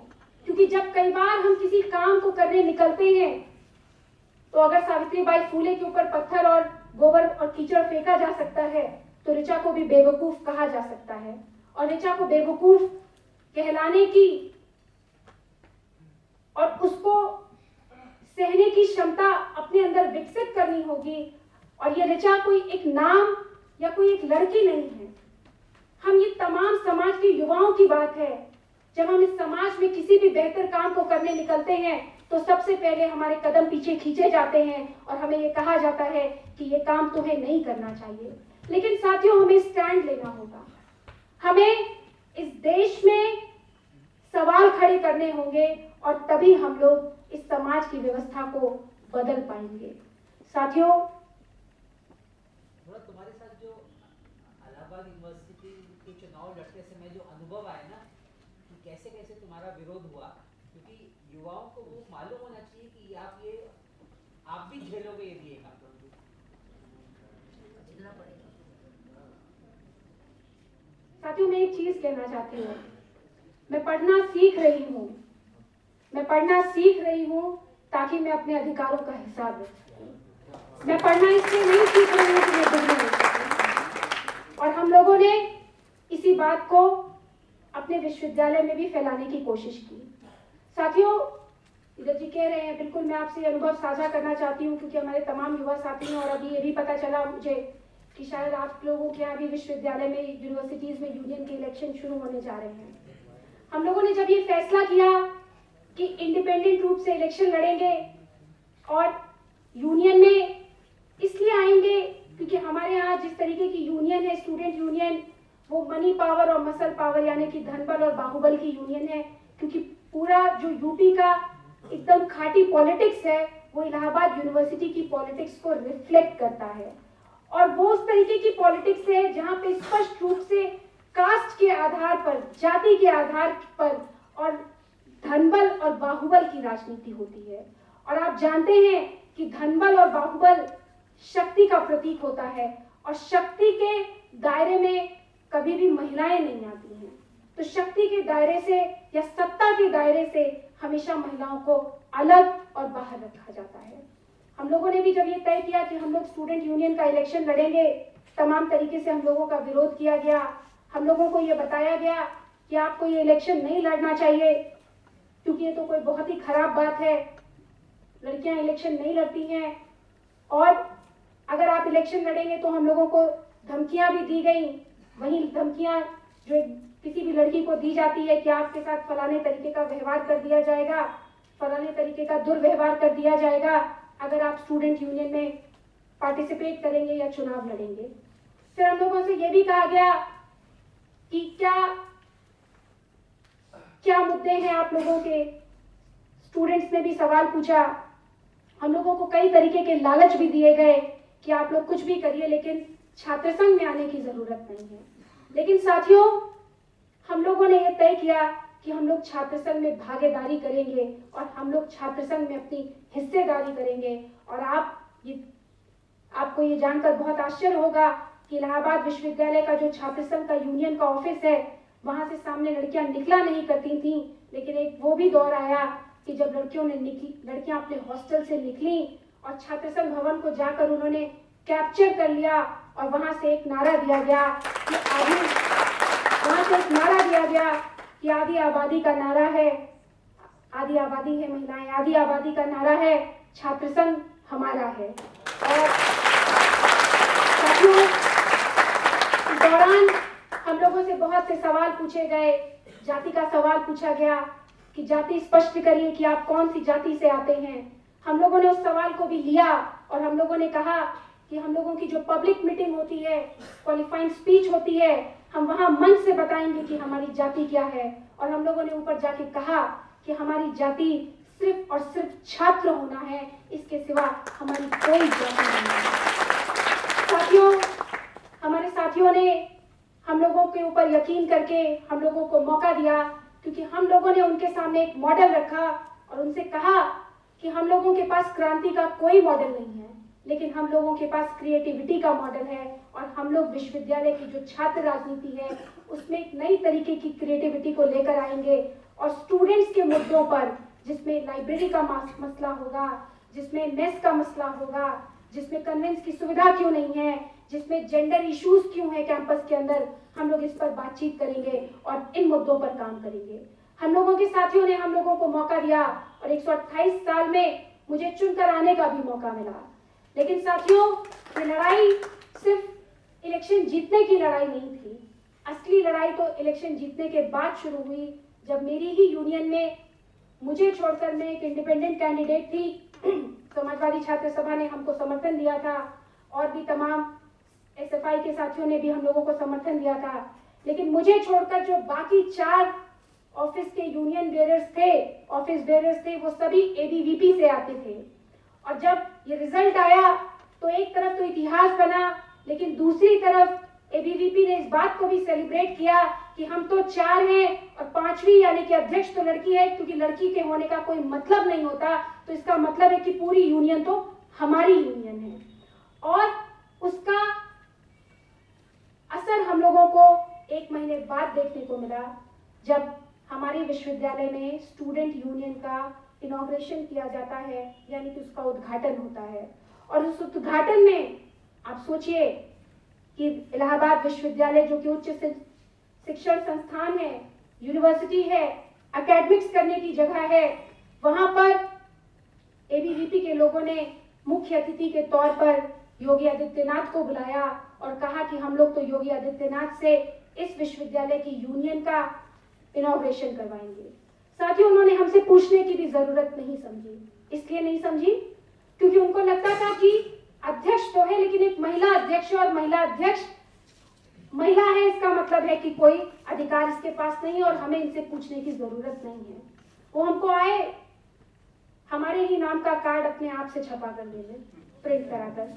क्योंकि जब कई बार हम किसी काम को करने निकलते हैं तो अगर सावित्रीबाई फूले के ऊपर पत्थर और गोबर और कीचड़ फेंका जा सकता है तो ऋचा को भी बेवकूफ़ कहा जा सकता है। और ऋचा को बेवकूफ़ कहलाने की और उसको सहने की क्षमता अपने अंदर विकसित करनी होगी। और ये ऋचा कोई एक नाम या कोई एक लड़की नहीं है। हम ये तमाम समाज के युवाओं की बात है। जब हम इस समाज में किसी भी बेहतर काम को करने निकलते हैं तो सबसे पहले हमारे कदम पीछे खींचे जाते हैं और हमें ये कहा जाता है कि ये काम तुम्हें नहीं करना चाहिए। लेकिन साथियों, हमें स्टैंड लेना होगा। हमें इस देश में सवाल खड़े करने होंगे और तभी हम लोग इस समाज की व्यवस्था को बदल पाएँगे। साथियों थोड़ा तुम्हारे साथ जो इलाहाबाद यूनिवर्सिटी के चुनाव लड़ते समय जो अनुभव आए ना कि कैसे कैसे तुम्हारा विरोध हुआ क्योंकि युवाओं को वो मालूम होना चाहिए कि आप ये आप भी झेलोगे यदि ये काम जितना साथियों मैं एक चीज़ कहना चाहती हूँ। मैं पढ़ना सीख रही हूँ। मैं पढ़ना सीख रही हूँ ताकि मैं अपने अधिकारों का हिसाब रख। मैं पढ़ना इसलिए नहीं सीख रही हूँ कि मैं और हम लोगों ने इसी बात को अपने विश्वविद्यालय में भी फैलाने की कोशिश की। साथियों धीरज जी कह रहे हैं, बिल्कुल मैं आपसे अनुभव साझा करना चाहती हूँ, क्योंकि हमारे तमाम युवा साथी हैं और अभी ये भी पता चला मुझे कि शायद आप लोगों के यहाँ भी विश्वविद्यालय में यूनिवर्सिटीज में यूनियन के इलेक्शन शुरू होने जा रहे हैं। हम लोगों ने जब ये फैसला किया कि इंडिपेंडेंट रूप से इलेक्शन लड़ेंगे और यूनियन में इसलिए आएँगे क्योंकि हमारे यहाँ जिस तरीके की यूनियन है स्टूडेंट यूनियन वो मनी पावर और मसल पावर यानी कि धनबल और बाहुबल की यूनियन है। क्योंकि पूरा जो यूपी का एकदम खाटी पॉलिटिक्स है, वो इलाहाबाद यूनिवर्सिटी की पॉलिटिक्स को रिफ्लेक्ट करता है। और वो उस तरीके की पॉलिटिक्स है जहाँ पे स्पष्ट रूप से कास्ट के आधार पर, जाति के आधार पर और धनबल और बाहुबल की राजनीति होती है। और आप जानते हैं कि धनबल और बाहुबल शक्ति का प्रतीक होता है और शक्ति के दायरे में कभी भी महिलाएँ नहीं आती हैं। तो शक्ति के दायरे से या सत्ता के दायरे से हमेशा महिलाओं को अलग और बाहर रखा जाता है। हम लोगों ने भी जब ये तय किया कि हम लोग स्टूडेंट यूनियन का इलेक्शन लड़ेंगे, तमाम तरीके से हम लोगों का विरोध किया गया। हम लोगों को ये बताया गया कि आपको ये इलेक्शन नहीं लड़ना चाहिए, क्योंकि ये तो कोई बहुत ही खराब बात है। लड़कियाँ इलेक्शन नहीं लड़ती हैं और अगर आप इलेक्शन लड़ेंगे तो हम लोगों को धमकियाँ भी दी गई। वही धमकियाँ जो किसी भी लड़की को दी जाती है कि आपके साथ फलाने तरीके का व्यवहार कर दिया जाएगा, फलाने तरीके का दुर्व्यवहार कर दिया जाएगा, अगर आप स्टूडेंट यूनियन में पार्टिसिपेट करेंगे या चुनाव लड़ेंगे। फिर हम लोगों से यह भी कहा गया कि क्या क्या मुद्दे हैं आप लोगों के? स्टूडेंट्स ने भी सवाल पूछा। हम लोगों को कई तरीके के लालच भी दिए गए। कि आप लोग कुछ भी करिए, लेकिन छात्र संघ में आने की ज़रूरत नहीं है। लेकिन साथियों, हम लोगों ने यह तय किया कि हम लोग छात्र संघ में भागीदारी करेंगे और हम लोग छात्र संघ में अपनी हिस्सेदारी करेंगे। और आप ये, आपको ये जानकर बहुत आश्चर्य होगा कि इलाहाबाद विश्वविद्यालय का जो छात्र संघ का यूनियन का ऑफ़िस है, वहाँ से सामने लड़कियाँ निकला नहीं करती थी, लेकिन एक वो भी दौर आया कि जब लड़कियों ने निकली, लड़कियाँ अपने हॉस्टल से निकली और छात्र संघ भवन को जाकर उन्होंने कैप्चर कर लिया और वहाँ से एक नारा दिया गया कि आधी वहाँ से एक नारा दिया गया कि आदि आबादी का नारा है। आदि आबादी है महिलाएँ, आदि आबादी का नारा है छात्र संघ हमारा है। और साथियों दौरान हम लोगों से बहुत से सवाल पूछे गए। जाति का सवाल पूछा गया कि जाति स्पष्ट करिए कि आप कौन सी जाति से आते हैं? हम लोगों ने उस सवाल को भी लिया और हम लोगों ने कहा कि हम लोगों की जो पब्लिक मीटिंग होती है क्वालिफाइंग स्पीच होती है, हम वहाँ मन से बताएँगे कि हमारी जाति क्या है। और हम लोगों ने ऊपर जाके कहा कि हमारी जाति सिर्फ़ और सिर्फ़ छात्र होना है, इसके सिवा हमारी कोई जाति नहीं है। साथियों, हमारे साथियों ने हम लोगों के ऊपर यकीन करके हम लोगों को मौका दिया, क्योंकि हम लोगों ने उनके सामने एक मॉडल रखा और उनसे कहा कि हम लोगों के पास क्रांति का कोई मॉडल नहीं है, लेकिन हम लोगों के पास क्रिएटिविटी का मॉडल है और हम लोग विश्वविद्यालय की जो छात्र राजनीति है, उसमें एक नई तरीके की क्रिएटिविटी को लेकर आएँगे और स्टूडेंट्स के मुद्दों पर, जिसमें लाइब्रेरी का मास- मसला होगा, जिसमें मेस का मसला होगा, जिसमें कन्वेंस की सुविधा क्यों नहीं है, जिसमें जेंडर इश्यूज़ क्यों है कैंपस के अंदर, हम लोग इस पर बातचीत करेंगे और इन मुद्दों पर काम करेंगे। हम लोगों के साथियों ने हम लोगों को मौका दिया और 128 साल में मुझे चुनकर आने का भी मौका मिला। लेकिन साथियों, ये लड़ाई सिर्फ़ इलेक्शन जीतने की लड़ाई नहीं थी। असली लड़ाई तो इलेक्शन जीतने के बाद शुरू हुई, जब मेरी ही यूनियन में मुझे छोड़कर मैं एक इंडिपेंडेंट कैंडिडेट थी। समाजवादी छात्र सभा ने हमको समर्थन दिया था और भी तमाम एसएफआई के साथियों ने भी हम लोगों को समर्थन दिया था। लेकिन मुझे छोड़कर जो बाकी चार ऑफ़िस के यूनियन बेयरर्स थे ऑफ़िस बेयरर्स थे, वो सभी एबीवीपी से आते थे। और जब ये रिज़ल्ट आया तो एक तरफ़ तो इतिहास बना, लेकिन दूसरी तरफ़ एबीवीपी ने इस बात को भी सेलिब्रेट किया कि हम तो चार हैं और पांचवी यानी कि अध्यक्ष तो लड़की है, क्योंकि लड़की के होने का कोई मतलब नहीं होता तो इसका मतलब है कि पूरी यूनियन तो हमारी यूनियन है। और उसका असर हम लोगों को एक महीने बाद देखने को मिला, जब हमारे विश्वविद्यालय में स्टूडेंट यूनियन का इनॉग्रेशन किया जाता है, यानी कि उसका उद्घाटन होता है। और उस उद्घाटन में आप सोचिए कि इलाहाबाद विश्वविद्यालय, जो कि उच्च शिक्षण संस्थान है यूनिवर्सिटी है एकेडमिक्स करने की जगह है, वहाँ पर एबीवीपी के लोगों ने मुख्य अतिथि के तौर पर योगी आदित्यनाथ को बुलाया और कहा कि हम लोग तो योगी आदित्यनाथ से इस विश्वविद्यालय की यूनियन का इनोग्रेशन करवाएँगे। साथ ही उन्होंने हमसे पूछने की भी ज़रूरत नहीं समझी। इसलिए नहीं समझी, क्योंकि उनको लगता था कि अध्यक्ष तो है, लेकिन एक महिला अध्यक्ष और महिला अध्यक्ष, महिला है, इसका मतलब है कि कोई अधिकार इसके पास नहीं और हमें इनसे पूछने की ज़रूरत नहीं है। वो हमको आए, हमारे ही नाम का कार्ड अपने आप से छपा कर ले प्रिंट कराकर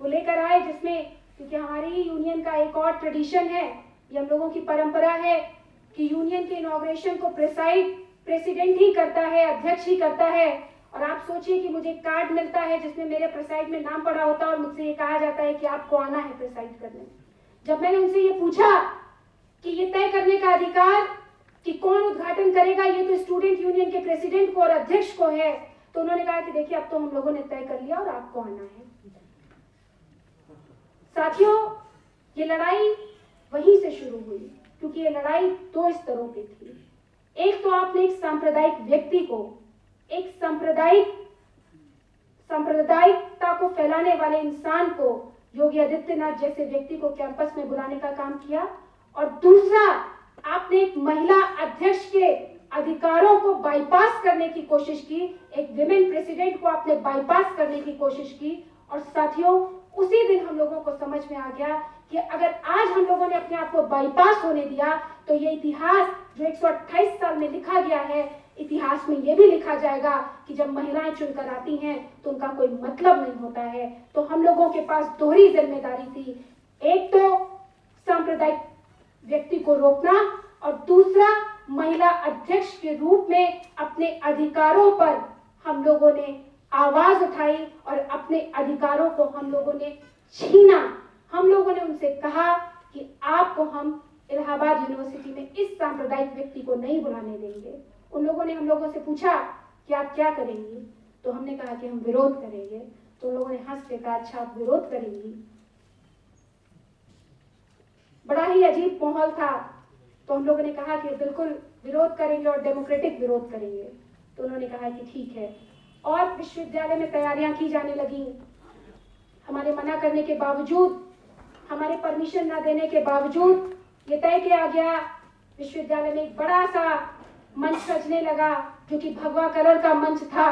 वो लेकर आए, जिसमें, क्योंकि हमारी ही यूनियन का एक और ट्रेडिशन है, ये हम लोगों की परंपरा है कि यूनियन के इनोग्रेशन को प्रेसाइड प्रेसिडेंट ही करता है, अध्यक्ष ही करता है। और आप सोचिए कि मुझे कार्ड मिलता है जिसमें मेरे प्रेसाइड में नाम पड़ा होता है और मुझसे ये कहा जाता है कि आपको आना है प्रेसाइड करने। जब मैंने उनसे ये पूछा कि ये तय करने का अधिकार कि कौन उद्घाटन करेगा, ये तो स्टूडेंट यूनियन के प्रेसिडेंट को और अध्यक्ष को है तो उन्होंने कहा कि देखिए, अब तो हम लोगों ने तय कर लिया और आपको आना है। साथियों, ये लड़ाई वहीं से शुरू हुई। क्योंकि ये लड़ाई दो स्तरों पे थी। एक तो आपने एक सांप्रदायिक व्यक्ति को, एक सांप्रदायिक, सांप्रदायिकता को फैलाने वाले इंसान को योगी आदित्यनाथ जैसे व्यक्ति को कैंपस में बुलाने का काम किया। और दूसरा, आपने एक महिला अध्यक्ष के अधिकारों को बाईपास करने की कोशिश की, एक विमेन प्रेसिडेंट को आपने बाईपास करने की कोशिश की। और साथियों, उसी दिन हम लोगों को समझ में आ गया कि अगर आज हम लोगों ने अपने आप को बाईपास होने दिया तो ये इतिहास जो 128 साल में लिखा गया है, इतिहास में ये भी लिखा जाएगा कि जब महिलाएँ चुनकर आती हैं तो उनका कोई मतलब नहीं होता है। तो हम लोगों के पास दोहरी ज़िम्मेदारी थी। एक तो सांप्रदायिक व्यक्ति को रोकना और दूसरा महिला अध्यक्ष के रूप में अपने अधिकारों पर हम लोगों ने आवाज़ उठाई और अपने अधिकारों को हम लोगों ने छीना। हम लोगों ने उनसे कहा कि आपको हम इलाहाबाद यूनिवर्सिटी में इस सांप्रदायिक व्यक्ति को नहीं बुलाने देंगे। उन लोगों ने हम लोगों से पूछा कि आप क्या करेंगी? तो हमने कहा कि हम विरोध करेंगे। तो लोगों ने हंस के कहा अच्छा विरोध करेंगी? बड़ा ही अजीब माहौल था। तो हम लोगों ने कहा कि बिल्कुल विरोध करेंगे और डेमोक्रेटिक विरोध करेंगे। तो उन्होंने कहा कि ठीक है। और विश्वविद्यालय में तैयारियाँ की जाने लगी। हमारे मना करने के बावजूद हमारे परमिशन ना देने के बावजूद ये तय किया गया, विश्वविद्यालय में एक बड़ा सा मंच सजने लगा, जो कि भगवा कलर का मंच था,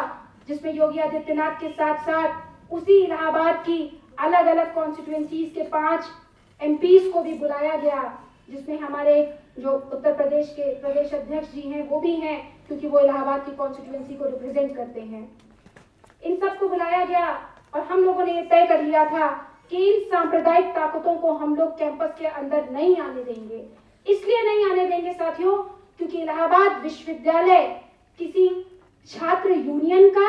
जिसमें योगी आदित्यनाथ के साथ साथ उसी इलाहाबाद की अलग अलग कॉन्स्टिट्युएंसीज के पाँच एमपीज को भी बुलाया गया, जिसमें हमारे जो उत्तर प्रदेश के प्रदेश अध्यक्ष जी हैं, वो भी हैं, क्योंकि वो इलाहाबाद की कॉन्स्टिट्युएंसी को रिप्रेजेंट करते हैं। इन सबको बुलाया गया और हम लोगों ने ये तय कर लिया था कि सांप्रदायिक ताकतों को हम लोग कैंपस के अंदर नहीं आने देंगे। इसलिए नहीं आने देंगे साथियों, क्योंकि इलाहाबाद विश्वविद्यालय किसी छात्र यूनियन का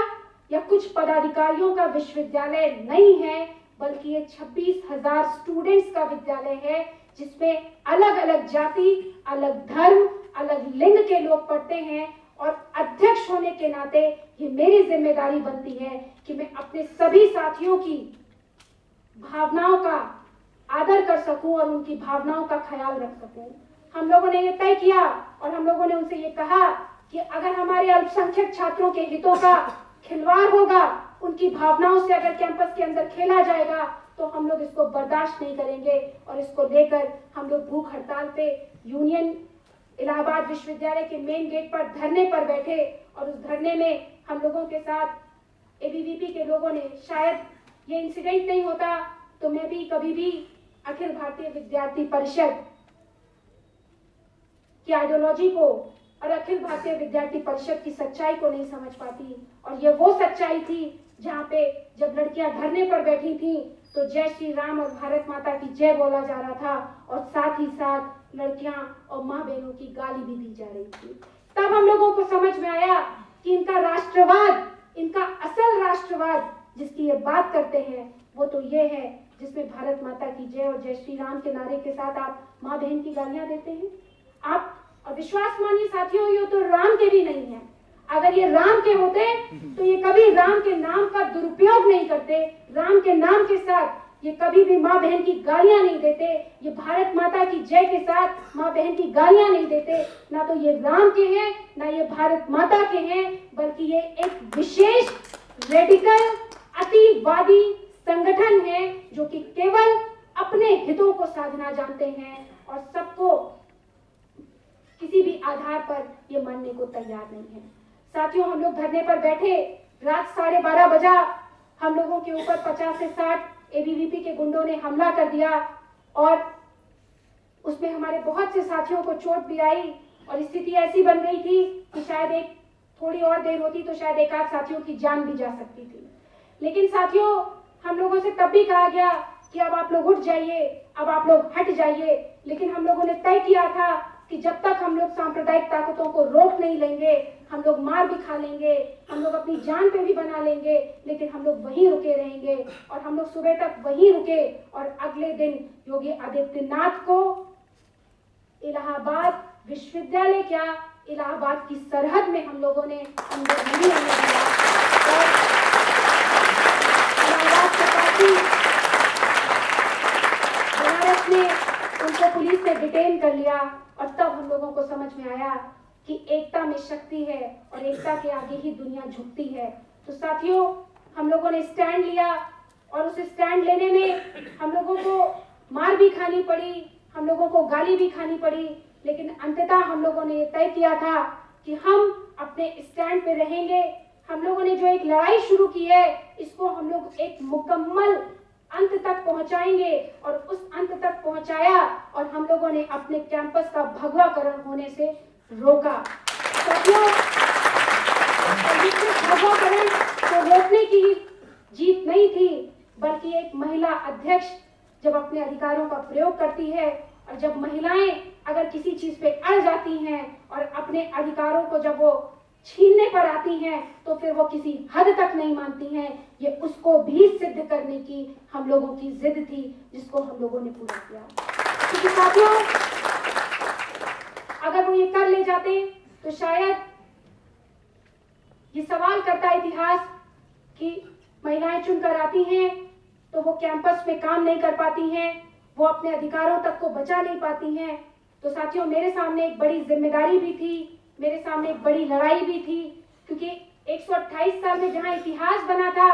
या कुछ पदाधिकारियों का विश्वविद्यालय नहीं है, बल्कि ये छब्बीस हज़ार स्टूडेंट्स का विद्यालय है, जिसमें अलग अलग जाति, अलग धर्म, अलग लिंग के लोग पढ़ते हैं और अध्यक्ष होने के नाते ये मेरी ज़िम्मेदारी बनती है कि मैं अपने सभी साथियों की भावनाओं का आदर कर सकूँ और उनकी भावनाओं का ख्याल रख सकूँ। हम लोगों ने ये तय किया और हम लोगों ने उनसे ये कहा कि अगर हमारे अल्पसंख्यक छात्रों के हितों का खिलवाड़ होगा, उनकी भावनाओं से अगर कैंपस के अंदर खेला जाएगा तो हम लोग इसको बर्दाश्त नहीं करेंगे और इसको लेकर हम लोग भूख हड़ताल पे यूनियन इलाहाबाद विश्वविद्यालय के मेन गेट पर धरने पर बैठे और उस धरने में हम लोगों के साथ एबीवीपी के लोगों ने शायद ये इंसिडेंट नहीं होता तो मैं भी कभी भी अखिल भारतीय विद्यार्थी परिषद की आइडियोलॉजी को और अखिल भारतीय विद्यार्थी परिषद की सच्चाई को नहीं समझ पाती। और ये वो सच्चाई थी जहाँ पे जब लड़कियाँ धरने पर बैठी थी तो जय श्री राम और भारत माता की जय बोला जा रहा था और साथ ही साथ लड़कियाँ और माँ बहनों की गाली भी दी जा रही थी। तब हम लोगों को समझ में आया कि इनका राष्ट्रवाद, इनका असल राष्ट्रवाद जिसकी ये बात करते हैं, वो तो ये है, जिसमें भारत माता की जय और जय श्री राम के नारे के साथ आप माँ बहन की गालियाँ देते हैं। आप और विश्वास मानिए साथियों, ये तो राम के भी नहीं है। अगर ये राम के होते तो ये कभी राम के नाम का दुरुपयोग नहीं करते। राम के नाम के साथ ये कभी भी माँ बहन की गालियाँ नहीं देते। ये भारत माता की जय के साथ माँ बहन की गालियाँ नहीं देते। ना तो ये राम के हैं, ना ये भारत माता के हैं, बल्कि ये एक विशेष रेडिकल अतिवादी संगठन है, जो कि केवल अपने हितों को साधना जानते हैं और सबको किसी भी आधार पर ये मानने को तैयार नहीं है। साथियों, हम लोग धरने पर बैठे, रात साढ़े बारह बजा, हम लोगों के ऊपर पचास से साठ एबीवीपी के गुंडों ने हमला कर दिया और उसमें हमारे बहुत से साथियों को चोट भी आई और स्थिति ऐसी बन गई थी कि शायद एक थोड़ी और देर होती तो शायद एक आध साथियों की जान भी जा सकती थी। लेकिन साथियों, हम लोगों से तब भी कहा गया कि अब आप लोग उठ जाइए, अब आप लोग हट जाइए। लेकिन हम लोगों ने तय किया था कि जब तक हम लोग सांप्रदायिक ताकतों को रोक नहीं लेंगे, हम लोग मार भी खा लेंगे, हम लोग अपनी जान पे भी बना लेंगे, लेकिन हम लोग वहीं रुके रहेंगे और हम लोग सुबह तक वहीं रुके और अगले दिन योगी आदित्यनाथ को इलाहाबाद विश्वविद्यालय क्या, इलाहाबाद की सरहद में हम लोगों ने अंदर नहीं आने दिया और इलाहाबाद के काफ़ी बनारस में उनको डिटेन कर लिया और तब हम लोगों को समझ में आया कि एकता में शक्ति है और एकता के आगे ही दुनिया झुकती है। तो साथियों, हम लोगों ने स्टैंड लिया और उस स्टैंड लेने में हम लोगों को मार भी खानी पड़ी, हम लोगों को गाली भी खानी पड़ी, लेकिन अंततः हम लोगों ने तय किया था कि हम अपने स्टैंड पे रहेंगे। हम लोगों ने जो एक लड़ाई शुरू की है, इसको हम लोग एक मुकम्मल अंत तक पहुंचाएँगे और उस अंत तक पहुँचाया और हम लोगों ने अपने कैंपस का भगवाकरण होने से रोका। साथियों भगवाकरण को रोकने की ही जीत नहीं थी, बल्कि एक महिला अध्यक्ष जब अपने अधिकारों का प्रयोग करती है और जब महिलाएँ अगर किसी चीज़ पे अड़ जाती हैं और अपने अधिकारों को जब वो छीनने पर आती हैं तो फिर वो किसी हद तक नहीं मानती हैं। ये उसको भी सिद्ध करने की हम लोगों की जिद थी, जिसको हम लोगों ने पूरा किया। क्योंकि साथियों, अगर वो ये कर ले जाते तो शायद ये सवाल करता इतिहास कि महिलाएँ चुनकर आती हैं तो वो कैंपस में काम नहीं कर पाती हैं, वो अपने अधिकारों तक को बचा नहीं पाती हैं। तो साथियों, मेरे सामने एक बड़ी ज़िम्मेदारी भी थी मेरे सामने एक बड़ी लड़ाई भी थी क्योंकि 128 साल में जहाँ इतिहास बना था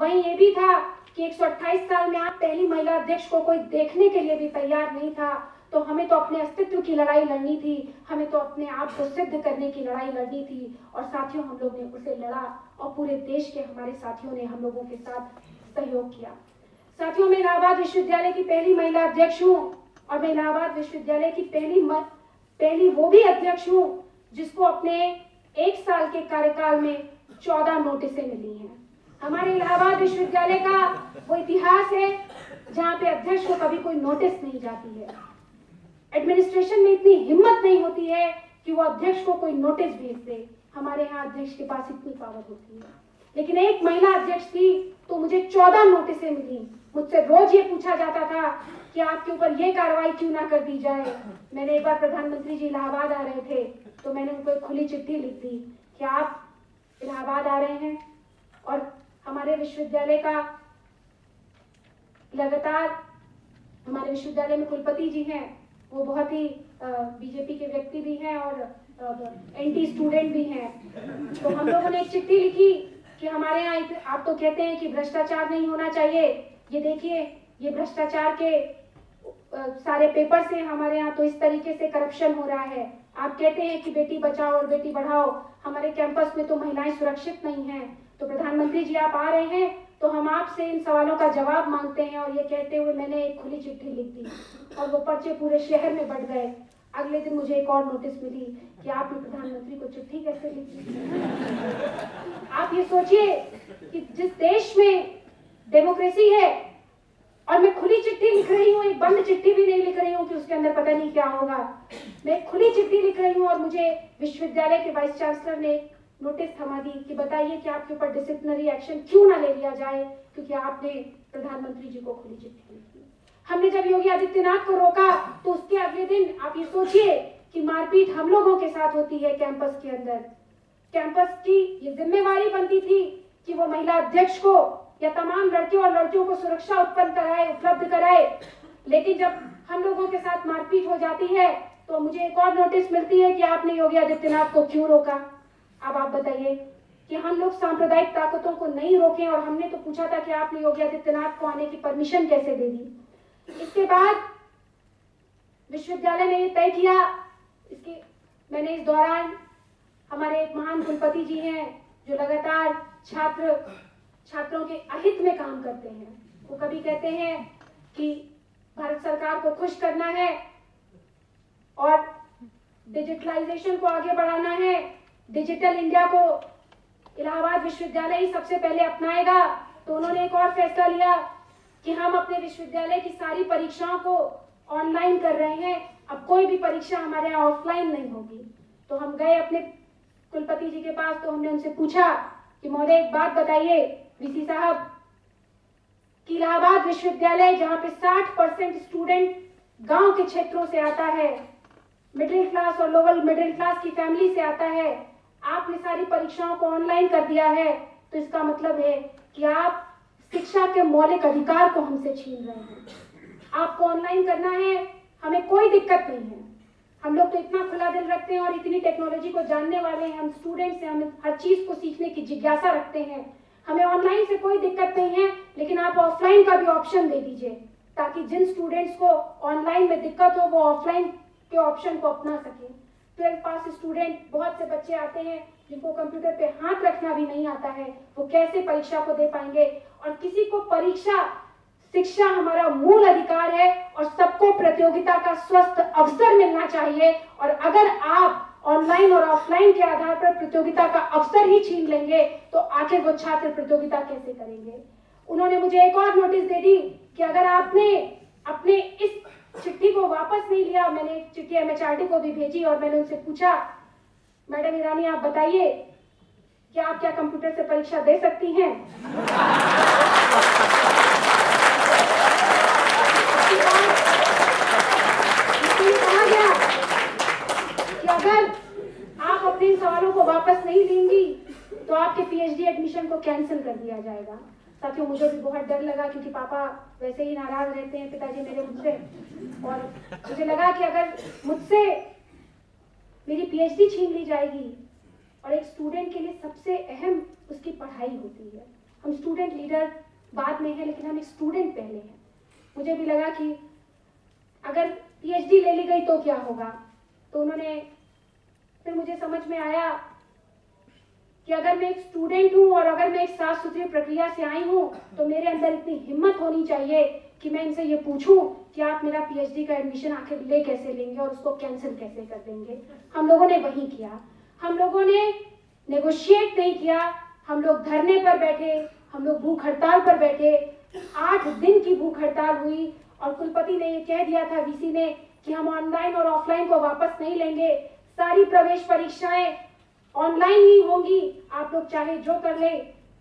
वहीं ये भी था कि 128 साल में आप पहली महिला अध्यक्ष को कोई देखने के लिए भी तैयार नहीं था। तो हमें तो अपने अस्तित्व की लड़ाई लड़नी थी हमें तो अपने आप को सिद्ध करने की लड़ाई लड़नी थी और साथियों हम लोग ने उसे लड़ा और पूरे देश के हमारे साथियों ने हम लोगों के साथ सहयोग किया। साथियों मैं इलाहाबाद विश्वविद्यालय की पहली महिला अध्यक्ष हूँ और मैं इलाहाबाद विश्वविद्यालय की पहली मत, पहली वो भी अध्यक्ष हूँ जिसको अपने एक साल के कार्यकाल में चौदह नोटिसें मिली हैं। हमारे इलाहाबाद विश्वविद्यालय का वो इतिहास है, जहाँ पे अध्यक्ष को कभी कोई नोटिस नहीं जाती है। एडमिनिस्ट्रेशन में इतनी हिम्मत नहीं होती है कि वो अध्यक्ष को कोई नोटिस भेज दे। हमारे यहाँ अध्यक्ष के पास इतनी पावर होती है। लेकिन एक महिला अध्यक्ष थी तो मुझे चौदह नोटिसें मिली। मुझसे रोज ये पूछा जाता था कि आपके ऊपर ये कार्रवाई क्यों ना कर दी जाए। मैंने एक बार प्रधानमंत्री जी इलाहाबाद आ रहे थे। तो मैंने उनको एक खुली चिट्ठी लिख दी कि आप इलाहाबाद आ रहे हैं और हमारे विश्वविद्यालय का लगातार, हमारे विश्वविद्यालय में कुलपति जी हैं, वो बहुत ही बीजेपी के व्यक्ति भी हैं और एंटी स्टूडेंट भी हैं। तो हम लोगों ने एक चिट्ठी लिखी कि हमारे यहाँ आप तो कहते हैं कि भ्रष्टाचार नहीं होना चाहिए। ये देखिए, ये भ्रष्टाचार के सारे पेपर से हमारे यहाँ तो इस तरीके से करप्शन हो रहा है। आप कहते हैं कि बेटी बचाओ और बेटी बढ़ाओ, हमारे कैंपस में तो महिलाएँ सुरक्षित नहीं हैं। तो प्रधानमंत्री जी आप आ रहे हैं तो हम आपसे इन सवालों का जवाब मांगते हैं और ये कहते हुए मैंने एक खुली चिट्ठी लिख दी और वो पर्चे पूरे शहर में बढ़ गए। अगले दिन मुझे एक और नोटिस मिली कि आपने प्रधानमंत्री को चिट्ठी कैसे लिखी आप ये सोचिए कि जिस देश में डेमोक्रेसी है और मैं खुली चिट्ठी लिख रही हूँ बंद चिट्ठी भी नहीं लिख रही हूँ कि उसके अंदर पता नहीं क्या होगा। मैं खुली चिट्ठी लिख रही हूँ और मुझे विश्वविद्यालय के वाइस चांसलर ने नोटिस थमा दी कि बताइए कि आपके ऊपर डिसिप्लिनरी एक्शन क्यों ना ले लिया जाए, क्योंकि आपने प्रधानमंत्री जी को खुली चिट्ठी लिखी हमने जब योगी आदित्यनाथ को रोका तो उसके अगले दिन आप ये सोचिए कि मारपीट हम लोगों के साथ होती है कैंपस के अंदर। कैंपस की ये जिम्मेवारी बनती थी कि वो महिला अध्यक्ष को या तमाम लड़कियों और लड़कियों को सुरक्षा उत्पन्न कराए, उपलब्ध कराए। लेकिन जब हम लोगों के साथ मारपीट हो जाती है तो मुझे एक और नोटिस मिलती है कि आपने योगी आदित्यनाथ को क्यों रोका। अब आप बताइए कि हम लोग सांप्रदायिक ताकतों को नहीं रोके और हमने तो पूछा था कि आपने योगी आदित्यनाथ को आने की परमिशन कैसे दे दी। इसके बाद विश्वविद्यालय ने ये तय किया, इसके, मैंने इस दौरान हमारे एक महान कुलपति जी हैं, जो लगातार छात्र छात्रों के अहित में काम करते हैं। वो कभी कहते हैं कि भारत सरकार को खुश करना है और डिजिटलाइजेशन को आगे बढ़ाना है। डिजिटल इंडिया को इलाहाबाद विश्वविद्यालय ही सबसे पहले अपनाएगा। तो उन्होंने एक और फैसला लिया कि हम अपने विश्वविद्यालय की सारी परीक्षाओं को ऑनलाइन कर रहे हैं। अब कोई भी परीक्षा हमारे यहाँ ऑफलाइन नहीं होगी। तो हम गए अपने कुलपति जी के पास तो हमने उनसे पूछा कि महोदय, एक बात बताइए वीसी साहब कि इलाहाबाद विश्वविद्यालय, जहाँ पे 60 परसेंट स्टूडेंट गाँव के क्षेत्रों से आता है, मिडिल क्लास और लोअर मिडिल क्लास की फैमिली से आता है, आपने सारी परीक्षाओं को ऑनलाइन कर दिया है तो इसका मतलब है कि आप शिक्षा के मौलिक अधिकार को हमसे छीन रहे हैं। आपको ऑनलाइन करना है, हमें कोई दिक्कत नहीं है। हम लोग तो इतना खुला दिल रखते हैं और इतनी टेक्नोलॉजी को जानने वाले हैं, हम स्टूडेंट्स हैं हम हर चीज़ को सीखने की जिज्ञासा रखते हैं। हमें ऑनलाइन से कोई दिक्कत नहीं है, लेकिन आप ऑफलाइन का भी ऑप्शन दे दीजिए, ताकि जिन स्टूडेंट्स को ऑनलाइन में दिक्कत हो, वो ऑफलाइन के ऑप्शन को अपना सके। ट्वेल्थ पास स्टूडेंट बहुत से बच्चे आते हैं, जिनको कंप्यूटर पे हाथ रखना भी नहीं आता है, वो कैसे परीक्षा को दे पाएँगे? और किसी को परीक्षा, शिक्षा हमारा मूल अधिकार है, और सबको प्रतियोगिता का स्वस्थ अवसर मिलना चाहिए, और अगर आप ऑनलाइन और ऑफलाइन के आधार पर प्रतियोगिता का अवसर ही छीन लेंगे तो आखिर वो छात्र प्रतियोगिता कैसे करेंगे? उन्होंने मुझे एक और नोटिस दे दी कि अगर आपने अपने इस चिट्ठी को वापस नहीं लिया, मैंने चिट्ठी एमएचआरडी को भी भेजी और मैंने उनसे पूछा, मैडम ईरानी, आप बताइए क्या आप क्या कंप्यूटर से परीक्षा दे सकती हैं कहा गया कि अगर आप अपने सवालों को वापस नहीं लेंगी तो आपके पीएचडी एडमिशन को कैंसिल कर दिया जाएगा। साथियों मुझे भी बहुत डर लगा, क्योंकि पापा वैसे ही नाराज़ रहते हैं, पिताजी मेरे मुझसे और मुझे लगा कि अगर मुझसे मेरी पीएचडी छीन ली जाएगी, और एक स्टूडेंट के लिए सबसे अहम उसकी पढ़ाई होती है। हम स्टूडेंट लीडर बाद में है, लेकिन हम एक स्टूडेंट पहले हैं। मुझे भी लगा कि अगर पीएचडी ले ली गई तो क्या होगा? तो उन्होंने, फिर मुझे समझ में आया कि अगर मैं एक स्टूडेंट हूँ और अगर मैं एक साफ़ सुथरी प्रक्रिया से आई हूँ तो मेरे अंदर इतनी हिम्मत होनी चाहिए कि मैं इनसे ये पूछूँ कि आप मेरा पीएचडी का एडमिशन आखिर ले कैसे लेंगे और उसको कैंसिल कैसे कर देंगे। हम लोगों ने वही किया। हम लोगों ने नेगोशिएट नहीं किया। हम लोग धरने पर बैठे, हम लोग भूख हड़ताल पर बैठे। आठ दिन की भूख हड़ताल हुई और कुलपति ने ये कह दिया था वीसी ने कि हम ऑनलाइन और ऑफलाइन को वापस नहीं लेंगे। सारी प्रवेश परीक्षाएँ ऑनलाइन ही होंगी। आप लोग चाहे जो कर ले।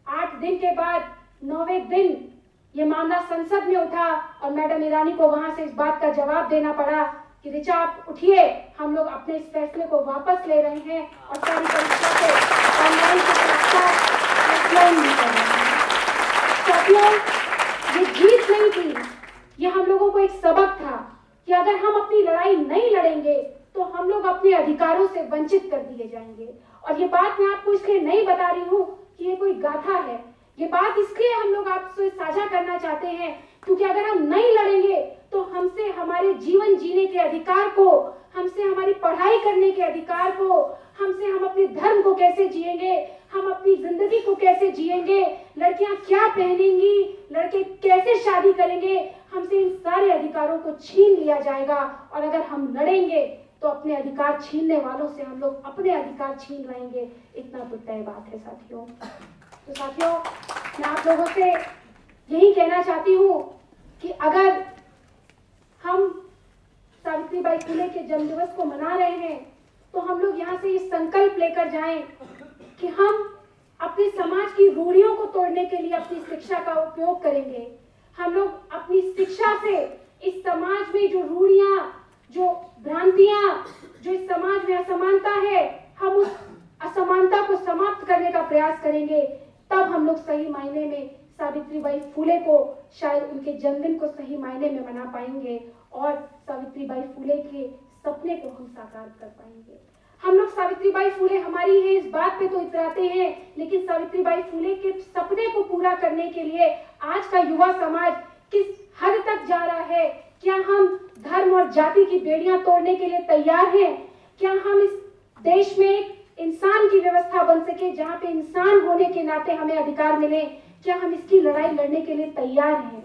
आठ दिन के बाद, नौवे दिन ये मामला संसद में उठा और मैडम ईरानी को वहाँ से इस बात का जवाब देना पड़ा कि, रिचा, आप उठिए। हम लोग अपने इस फैसले को वापस ले रहे हैं और सारी परीक्षा को ऑनलाइन ये जीत नहीं थी। ये हम लोगों को एक सबक था कि अगर हम अपनी लड़ाई नहीं लड़ेंगे तो हम लोग अपने अधिकारों से वंचित कर दिए जाएँगे। और ये बात मैं आपको इसलिए नहीं बता रही हूँ कि ये कोई गाथा है। ये बात इसलिए हम लोग आपसे साझा करना चाहते हैं, क्योंकि अगर हम नहीं लड़ेंगे तो हमसे हमारे जीवन जीने के अधिकार को, हमसे हमारी पढ़ाई करने के अधिकार को, हमसे हम अपने धर्म को कैसे जिएँगे, हम अपनी ज़िंदगी को कैसे जिएँगे, लड़कियाँ क्या पहनेंगी, लड़के कैसे शादी करेंगे, हमसे इन सारे अधिकारों को छीन लिया जाएगा। और अगर हम लड़ेंगे तो अपने अधिकार छीनने वालों से हम लोग अपने अधिकार छीन रहेंगे इतना तो तय बात है साथियों। तो साथियों, मैं आप लोगों से यही कहना चाहती हूँ कि अगर हम सावित्रीबाई फुले के जन्म दिवस को मना रहे हैं तो हम लोग यहाँ से ये संकल्प लेकर जाएँ कि हम अपने समाज की रूढ़ियों को तोड़ने के लिए अपनी शिक्षा का उपयोग करेंगे। हम लोग अपनी शिक्षा से इस समाज में जो रूढ़ियाँ जो भ्रांतियाँ, जो इस समाज में असमानता है, हम उस असमानता को समाप्त करने का प्रयास करेंगे। तब हम लोग सही मायने में सावित्रीबाई फुले को, शायद उनके जन्मदिन को सही मायने में मना पाएँगे और सावित्रीबाई फुले के सपने को हम साकार कर पाएँगे। हम लोग सावित्री बाई फूले हमारी है, इस बात पे तो इतराते हैं, लेकिन सावित्री बाई फूले के सपने को पूरा करने के लिए आज का युवा समाज किस हद तक जा रहा है क्या हम धर्म और जाति की बेड़ियाँ तोड़ने के लिए तैयार हैं? क्या हम इस देश में एक इंसान की व्यवस्था बन सके जहाँ पे इंसान होने के नाते हमें अधिकार मिले? क्या हम इसकी लड़ाई लड़ने के लिए तैयार हैं?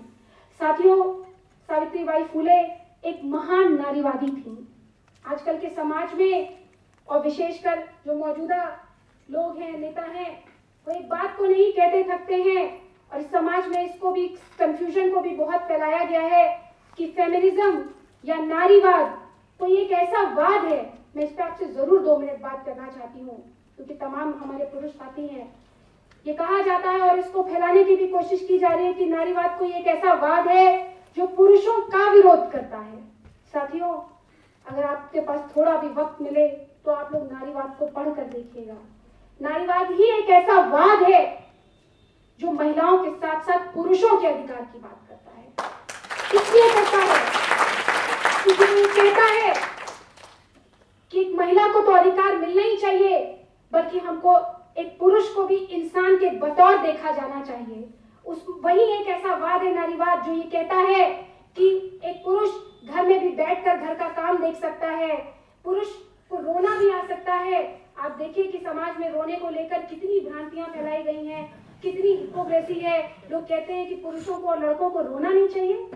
साथियों, सावित्रीबाई फुले एक महान नारीवादी थी। आजकल के समाज में और विशेषकर जो मौजूदा लोग हैं, नेता हैं, वो एक बात को नहीं कहते थकते हैं। और समाज में इसको भी कंफ्यूजन को भी बहुत फैलाया गया है। कि फेमिनिज्म या नारीवाद कोई एक ऐसा वाद है, मैं इस पर आपसे ज़रूर दो मिनट बात करना चाहती हूँ, क्योंकि तमाम हमारे पुरुष साथी हैं। ये कहा जाता है और इसको फैलाने की भी कोशिश की जा रही है कि नारीवाद कोई एक ऐसा वाद है जो पुरुषों का विरोध करता है। साथियों, अगर आपके पास थोड़ा भी वक्त मिले तो आप लोग नारीवाद को पढ़कर देखिएगा। नारीवाद ही एक ऐसा वाद है जो महिलाओं के साथ साथ पुरुषों के अधिकार की बात करता है। इसलिए कहता है, कि एक महिला को तो अधिकार मिलना ही चाहिए, बल्कि हमको एक पुरुष को भी इंसान के बतौर देखा जाना चाहिए। उस, वही एक ऐसा वाद है, नारीवाद, जो ये कहता है कि एक पुरुष घर में भी बैठकर घर का काम देख सकता है, पुरुष को रोना भी आ सकता है। आप देखिए कि समाज में रोने को लेकर कितनी भ्रांतियाँ फैलाई गई हैं, कितनी हिपोक्रेसी है। लोग कहते हैं कि पुरुषों को और लड़कों को रोना नहीं चाहिए।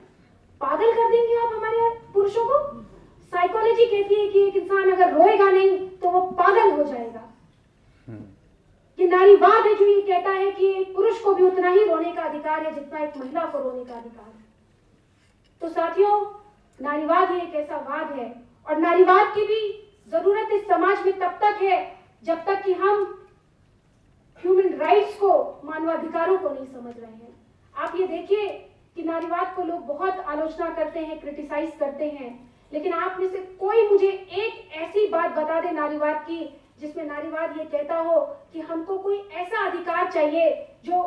पागल कर देंगे आप हमारे पुरुषों को? साइकोलॉजी कहती है कि एक इंसान अगर रोएगा नहीं तो वो पागल हो जाएगा। ये नारीवाद है जो ये कहता है कि एक पुरुष को भी उतना ही रोने का अधिकार है जितना एक महिला को रोने का अधिकार है। तो साथियों नारीवाद ही एक ऐसा वाद है और नारीवाद की भी ज़रूरत इस समाज में तब तक है जब तक कि हम ह्यूमन राइट्स को मानवाधिकारों को नहीं समझ रहे हैं। आप ये देखिए कि नारीवाद को लोग बहुत आलोचना करते हैं क्रिटिसाइज करते हैं। लेकिन आप में से कोई मुझे एक ऐसी बात बता दे नारीवाद की, जिसमें नारीवाद ये कहता हो कि हमको कोई ऐसा अधिकार चाहिए जो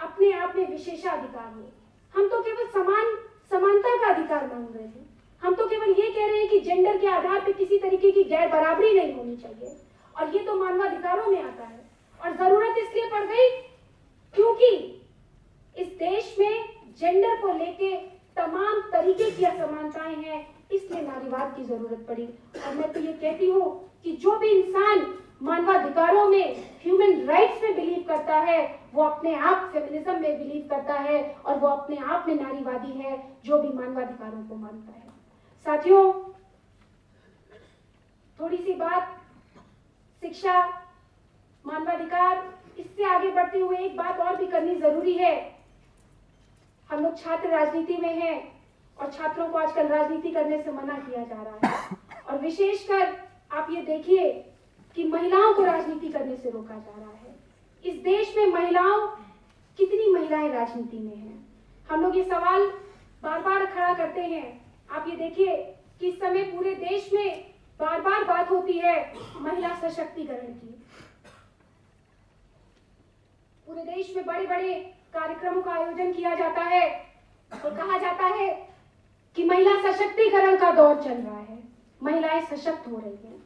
अपने आप में विशेषाधिकार हो। हम तो केवल समान, समानता का अधिकार मांग रहे हैं। हम तो केवल ये कह रहे हैं कि जेंडर के आधार पर किसी तरीके की गैर बराबरी नहीं होनी चाहिए। और ये तो मानवाधिकारों में आता है। और ज़रूरत इसलिए पड़ गई क्योंकि इस देश में जेंडर को लेके तमाम तरीके की असमानताएँ हैं, इसलिए नारीवाद की ज़रूरत पड़ी। और मैं तो ये कहती हूँ कि जो भी इंसान मानवाधिकारों में ह्यूमन राइट्स में बिलीव करता है, वो अपने आप फेमिनिज्म में बिलीव करता है और वो अपने आप में नारीवादी है, जो भी मानवाधिकारों को मानता है। साथियों थोड़ी सी बात, शिक्षा, मानवाधिकार, इससे आगे बढ़ते हुए एक बात और भी करनी ज़रूरी है। हम लोग छात्र राजनीति में हैं और छात्रों को आजकल राजनीति करने से मना किया जा रहा है। और विशेषकर आप ये देखिए कि महिलाओं को राजनीति करने से रोका जा रहा है। इस देश में महिलाओं, कितनी महिलाएँ राजनीति में हैं? हम लोग ये सवाल बार बार खड़ा करते हैं। आप ये देखिए कि इस समय पूरे देश में बार बार बात होती है महिला सशक्तिकरण की। पूरे देश में बड़े बड़े कार्यक्रमों का आयोजन किया जाता है और कहा जाता है कि महिला सशक्तिकरण का दौर चल रहा है। महिलाएँ सशक्त हो रही हैं।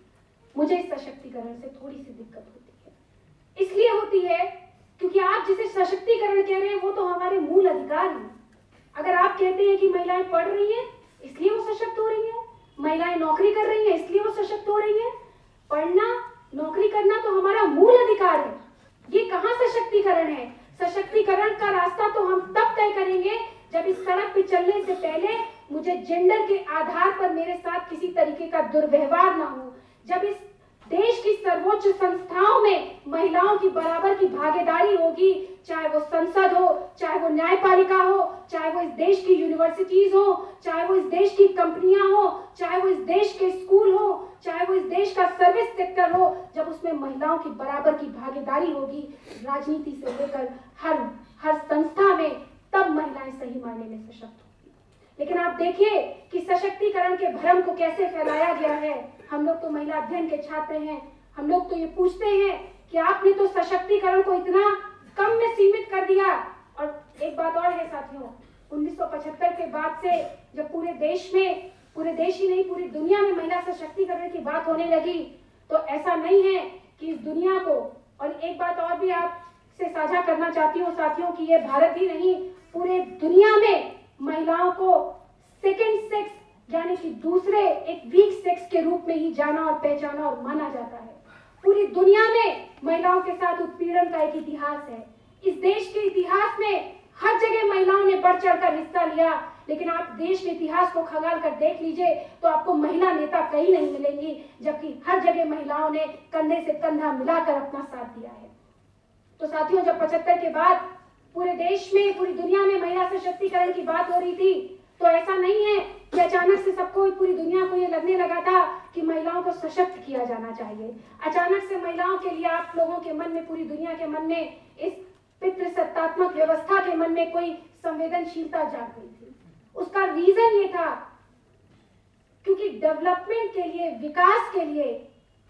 मुझे इस सशक्तिकरण से थोड़ी सी दिक्कत होती है। इसलिए होती है क्योंकि आप जिसे सशक्तिकरण कह रहे हैं, वो तो हमारे मूल अधिकार हैं। अगर आप कहते हैं कि महिलाएँ पढ़ रही हैं, इसलिए वो सशक्त हो रही हैं। महिलाएँ नौकरी कर रही हैं, इसलिए वो सशक्त हो रही हैं। पढ़ना, नौकरी करना तो हमारा मूल अधिकार है। ये कहाँ सशक्तिकरण है? सशक्तिकरण का रास्ता तो हम तब तय करेंगे जब इस सड़क पे चलने से पहले मुझे जेंडर के आधार पर मेरे साथ किसी तरीके का दुर्व्यवहार ना हो। जब इस देश की सर्वोच्च संस्थाओं में महिलाओं की बराबर की भागीदारी होगी। चाहे वो संसद हो, चाहे वो न्यायपालिका हो, चाहे वो इस देश की यूनिवर्सिटीज हो, चाहे वो इस देश की कंपनियाँ हो, चाहे वो इस देश के स्कूल हो, चाहे वो इस देश का सर्विस सेक्टर हो, जब उसमें महिलाओं की बराबर की भागीदारी होगी। राजनीति से लेकर हर हर संस्था में तब महिलाएँ सही मायने में सशक्त होगी। लेकिन आप देखिए कि सशक्तिकरण के भ्रम को कैसे फैलाया गया है। लोग तो महिला अध्ययन के छात्र हैं। हम लोग तो ये पूछते हैं कि आपने तो सशक्तिकरण को इतना कम में सीमित कर दिया। और एक बात और है साथियों 1975 के बाद से जब पूरे देश में, पूरे देश ही नहीं, पूरी दुनिया में महिला सशक्तिकरण की बात होने लगी तो ऐसा नहीं है कि इस दुनिया को, और एक बात और भी आपसे साझा करना चाहती हूँ साथियों की ये भारत ही नहीं, पूरे दुनिया में महिलाओं को सेकेंड सेक्स यानी कि दूसरे एक वीक सेक्स के रूप में ही जाना और पहचाना और माना जाता है। पूरी दुनिया में महिलाओं के साथ उत्पीड़न का एक इतिहास है। इस देश के इतिहास में हर जगह महिलाओं ने बढ़ चढ़कर हिस्सा लिया, लेकिन आप देश के इतिहास को खंगाल कर देख लीजिए तो आपको महिला नेता कहीं नहीं मिलेंगी, जबकि हर जगह महिलाओं ने कंधे से कंधा मिलाकर अपना साथ दिया है। तो साथियों, जब पचहत्तर के बाद पूरे देश में, पूरी दुनिया में महिला सशक्तिकरण की बात हो रही थी तो ऐसा नहीं है कि अचानक से सबको पूरी दुनिया को ये लगने लगा था कि महिलाओं को सशक्त किया जाना चाहिए। अचानक से महिलाओं के लिए आप लोगों के मन में, पूरी दुनिया के मन में, इस पितृ सत्तात्मक व्यवस्था के मन में कोई संवेदनशीलता जाग गई थी। उसका रीजन ये था, क्योंकि डेवलपमेंट के लिए, विकास के लिए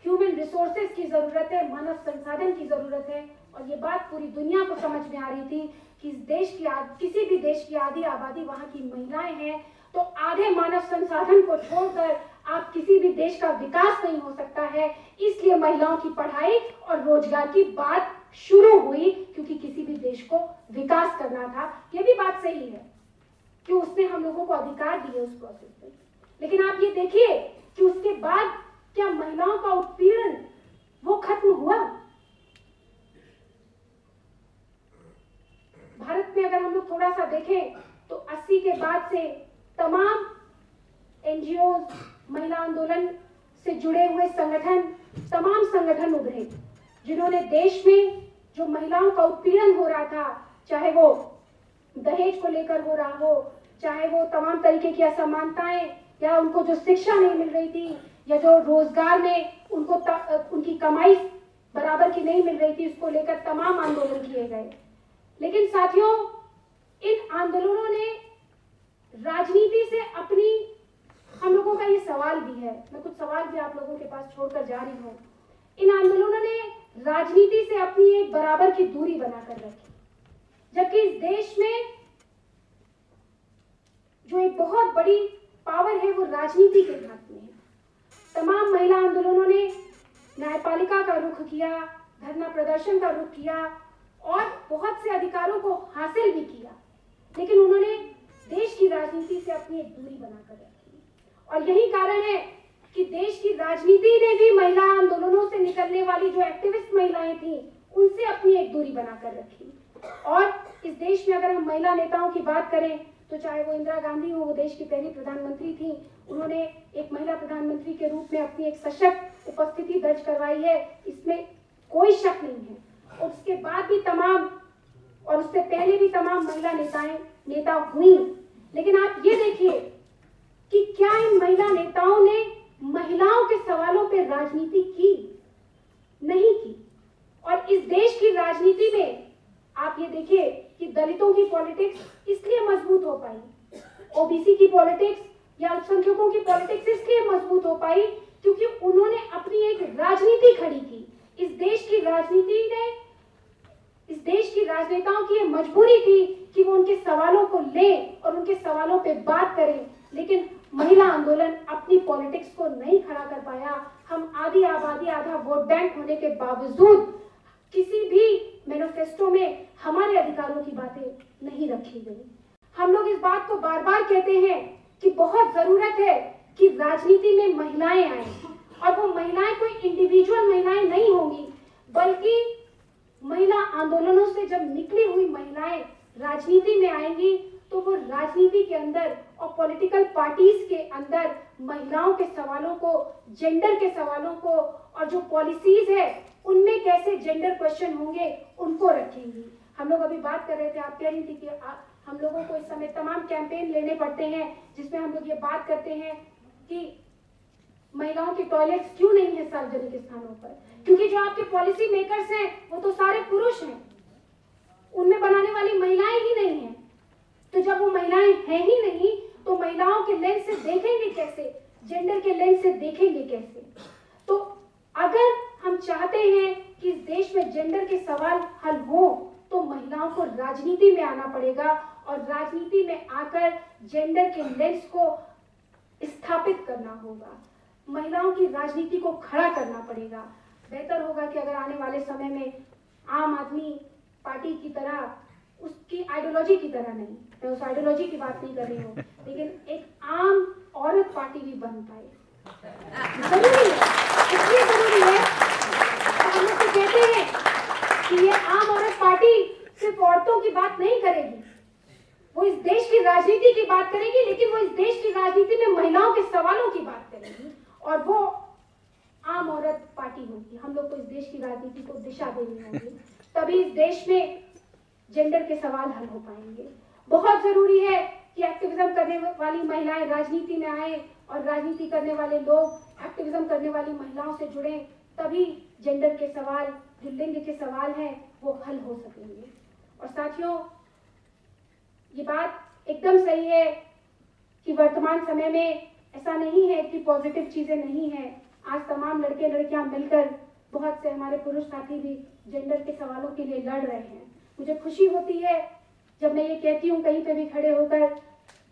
ह्यूमन रिसोर्सेज की ज़रूरत है, मानव संसाधन की ज़रूरत है, और ये बात पूरी दुनिया को समझ में आ रही थी कि देश की किसी भी देश की आधी आबादी वहाँ की महिलाएँ हैं तो आधे मानव संसाधन को छोड़कर आप किसी भी देश का विकास नहीं हो सकता है। इसलिए महिलाओं की पढ़ाई और रोज़गार की बात शुरू हुई, क्योंकि किसी भी देश को विकास करना था। यह भी बात सही है कि उसने हम लोगों को अधिकार दिए उस प्रोसेस में। लेकिन आप ये देखिए कि उसके बाद क्या महिलाओं का उत्पीड़न वो खत्म हुआ? भारत में अगर हम लोग थोड़ा सा देखें तो 80 के बाद से तमाम एनजीओ महिला आंदोलन से जुड़े हुए संगठन, तमाम संगठन उभरे, जिन्होंने देश में जो महिलाओं का उत्पीड़न हो रहा था, चाहे वो दहेज को लेकर हो रहा हो, चाहे वो तमाम तरीके की असमानताएँ या उनको जो शिक्षा नहीं मिल रही थी, या जो रोज़गार में उनको उनकी कमाई बराबर की नहीं मिल रही थी, उसको लेकर तमाम आंदोलन किए गए। लेकिन साथियों, इन आंदोलनों ने राजनीति से अपनी हम लोगों का ये सवाल भी है, मैं कुछ सवाल भी आप लोगों के पास छोड़कर जा रही हूँ। इन आंदोलनों ने राजनीति से अपनी एक बराबर की दूरी बनाकर रखी। जबकि इस देश में जो एक बहुत बड़ी पावर है, वो राजनीति के हाथ में है। तमाम महिला आंदोलनों ने न्यायपालिका का रुख किया, धरना प्रदर्शन का रुख किया और बहुत से अधिकारों को हासिल भी किया। लेकिन उन्होंने देश की राजनीति से अपनी एक दूरी बनाकर रखी। और यही कारण है कि देश की राजनीति ने भी महिला आंदोलनों से निकलने वाली जो एक्टिविस्ट महिलाएँ थी, उनसे अपनी एक दूरी बनाकर रखी। और इस देश में अगर हम महिला नेताओं की बात करें तो चाहे वो इंदिरा गांधी हो, वो देश की पहली प्रधानमंत्री थी, उन्होंने एक महिला प्रधानमंत्री के रूप में अपनी एक सशक्त उपस्थिति दर्ज करवाई है। इसमें कोई शक नहीं है। और उसके बाद भी तमाम, और उससे पहले भी तमाम महिला नेताएँ, नेता हुई। लेकिन आप ये देखिए कि क्या इन महिला नेताओं ने महिलाओं के सवालों पर राजनीति की? नहीं की। और इस देश की राजनीति में आप ये देखिए कि दलितों की पॉलिटिक्स इसलिए मज़बूत हो पाई। ओबीसी की पॉलिटिक्स या अल्पसंख्यकों की पॉलिटिक्स इसलिए मज़बूत हो पाई क्योंकि उन्होंने अपनी एक राजनीति खड़ी की। इस देश की राजनीति ने इस देश की राजनेताओं की यह मजबूरी थी कि वो उनके सवालों को ले और उनके सवालों पे बात करें। लेकिन महिला आंदोलन अपनी पॉलिटिक्स को नहीं खड़ा कर पाया। हम आधी आबादी, आधा वोट बैंक होने के बावजूद किसी भी मैनिफेस्टो में हमारे अधिकारों की बातें नहीं रखी गई। हम लोग इस बात को बार बार कहते हैं कि बहुत ज़रूरत है कि राजनीति में महिलाएँ आए। और वो महिलाएँ कोई इंडिविजुअल महिलाएँ नहीं होंगी, बल्कि महिला आंदोलनों से जब निकली हुई महिलाएँ राजनीति में आएँगी तो वो राजनीति के अंदर और पॉलिटिकल पार्टीज़ के अंदर महिलाओं के सवालों को जेंडर के सवालों को और जो पॉलिसीज़ है उनमें कैसे जेंडर क्वेश्चन होंगे उनको रखेंगी। हम लोग अभी बात कर रहे थे आप कह रही थी कि आ, हम लोगों को इस समय तमाम कैंपेन लेने पड़ते हैं जिसमें हम लोग ये बात करते हैं कि महिलाओं के टॉयलेट्स क्यों नहीं है सार्वजनिक स्थानों पर? क्योंकि जो आपके पॉलिसी मेकर्स हैं, वो तो सारे पुरुष हैं। उनमें बनाने वाली महिलाएँ ही नहीं है। तो जब वो महिलाएँ हैं ही नहीं तो महिलाओं के लेंस से देखेंगे कैसे? जेंडर के लेंस से देखेंगे कैसे? तो अगर हम चाहते हैं कि इस देश में जेंडर के सवाल हल हो तो महिलाओं को राजनीति में आना पड़ेगा और राजनीति में आकर जेंडर के लेंस को स्थापित करना होगा। महिलाओं की राजनीति को खड़ा करना पड़ेगा। बेहतर होगा कि अगर आने वाले समय में आम आदमी पार्टी की तरह उसकी आइडियोलॉजी की तरह नहीं। मैं उस आइडियोलॉजी की बात नहीं कर रही हूँ लेकिन एक आम औरत पार्टी भी बन पाए। ज़रूरी है। इसलिए ज़रूरी है हम लोग तो कहते हैं कि ये आम औरत पार्टी सिर्फ़ औरतों की बात नहीं करेगी। वो इस देश की राजनीति की बात करेगी लेकिन वो इस देश की राजनीति में महिलाओं के सवालों की बात करेगी। और वो आम औरत पार्टी होगी हम लोग को इस देश की राजनीति को दिशा देनी होगी। तभी इस देश में जेंडर के सवाल हल हो पाएँगे। बहुत ज़रूरी है कि एक्टिविज्म करने वाली महिलाएँ राजनीति में आए और राजनीति करने वाले लोग एक्टिविज्म करने वाली महिलाओं से जुड़े तभी जेंडर के सवाल जो लिंग के सवाल हैं वो हल हो सकेंगे। और साथियों ये बात एकदम सही है कि वर्तमान समय में ऐसा नहीं है कि पॉजिटिव चीज़ें नहीं है। आज तमाम लड़के लड़कियाँ मिलकर बहुत से हमारे पुरुष साथी भी जेंडर के सवालों के लिए लड़ रहे हैं। मुझे खुशी होती है जब मैं ये कहती हूँ, कहीं पे भी खड़े होकर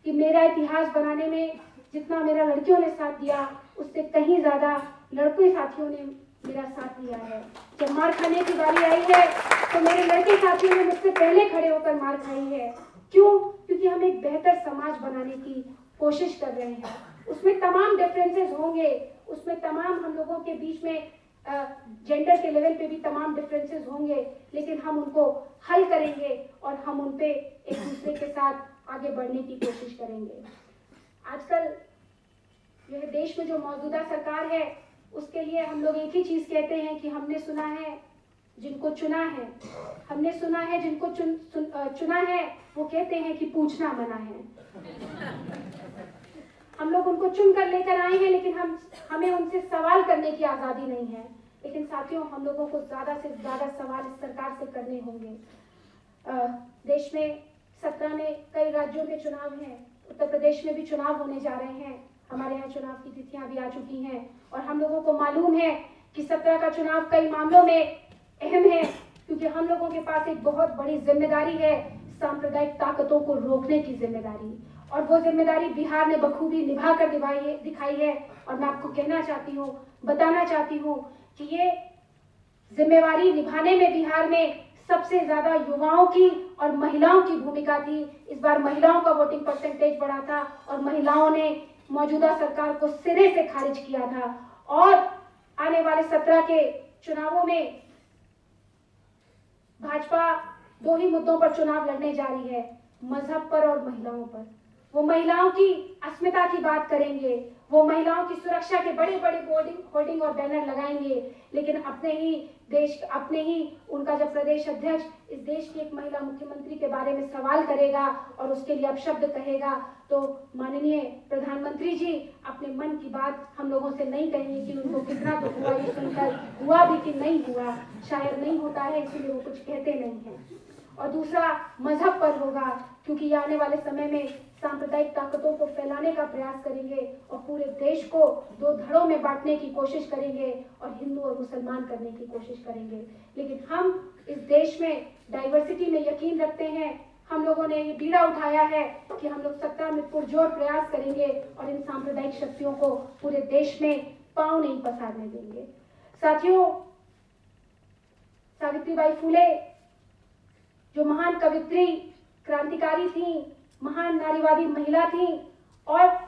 कि मेरा इतिहास बनाने में जितना मेरा लड़कियों ने साथ दिया, उससे कहीं ज़्यादा लड़कों साथियों ने मेरा साथ दिया है। जब मार खाने की बारी आई है तो मेरे लड़के साथियों ने मुझसे पहले खड़े होकर मार खाई है। क्यों? क्योंकि हम एक बेहतर समाज बनाने की कोशिश कर रहे हैं। उसमें तमाम डिफरेंसेस होंगे। उसमें तमाम हम लोगों के बीच में जेंडर के लेवल पे भी तमाम डिफरेंसेस होंगे। लेकिन हम उनको हल करेंगे और हम उन पे एक दूसरे के साथ आगे बढ़ने की कोशिश करेंगे। आजकल यह देश में जो मौजूदा सरकार है उसके लिए हम लोग एक ही चीज़ कहते हैं कि हमने सुना है जिनको चुना है। हमने सुना है जिनको चुन, सुन, चुना है वो कहते हैं कि पूछना मना है। हम लोग उनको चुन कर लेकर आए हैं, लेकिन हम, हमें उनसे सवाल करने की आज़ादी नहीं है। लेकिन साथियों, हम लोगों को ज़्यादा से ज़्यादा सवाल इस सरकार से करने होंगे। देश में सत्रह में कई राज्यों के चुनाव हैं। उत्तर प्रदेश में भी चुनाव होने जा रहे हैं। हमारे यहाँ चुनाव की तिथियाँ भी आ चुकी हैं। और हम लोगों को मालूम है कि सत्रह का चुनाव कई मामलों में अहम है, क्योंकि हम लोगों के पास एक बहुत बड़ी ज़िम्मेदारी है, सांप्रदायिक ताकतों को रोकने की ज़िम्मेदारी। और वो ज़िम्मेदारी बिहार ने बखूबी निभा कर दिखाई है। और मैं आपको कहना चाहती हूँ, बताना चाहती हूँ कि ये जिम्मेवारी निभाने में बिहार में सबसे ज़्यादा युवाओं की और महिलाओं की भूमिका थी। इस बार महिलाओं का वोटिंग परसेंटेज बढ़ा था और महिलाओं ने मौजूदा सरकार को सिरे से खारिज किया था। और आने वाले सत्रह के चुनावों में भाजपा दो ही मुद्दों पर चुनाव लड़ने जा रही है, मज़हब पर और महिलाओं पर। वो महिलाओं की अस्मिता की बात करेंगे, वो महिलाओं की सुरक्षा के बड़े बड़े बोर्डिंग, होर्डिंग और बैनर लगाएँगे, लेकिन अपने ही देश, अपने ही उनका जब प्रदेश अध्यक्ष इस देश की एक महिला मुख्यमंत्री के बारे में सवाल करेगा और उसके लिए अपशब्द कहेगा तो माननीय प्रधानमंत्री जी, अपने मन की बात हम लोगों से नहीं कहेंगे कि उनको कितना तो हुआ, ये सुनकर हुआ भी कि नहीं हुआ, शायद नहीं होता है, इसलिए वो कुछ कहते नहीं है। और दूसरा मज़हब पर होगा, क्योंकि आने वाले समय में सांप्रदायिक ताकतों को फैलाने का प्रयास करेंगे और पूरे देश को दो धड़ों में बांटने की कोशिश करेंगे और हिंदू और मुसलमान करने की कोशिश करेंगे। लेकिन हम इस देश में डाइवर्सिटी में यकीन रखते हैं। हम लोगों ने ये बीड़ा उठाया है कि हम लोग सत्ता में पुरजोर प्रयास करेंगे और इन सांप्रदायिक शक्तियों को पूरे देश में पाँव नहीं पसारने देंगे। साथियों, सावित्रीबाई फूले, जो महान कवित्री, क्रांतिकारी थी महान नारीवादी महिला थी और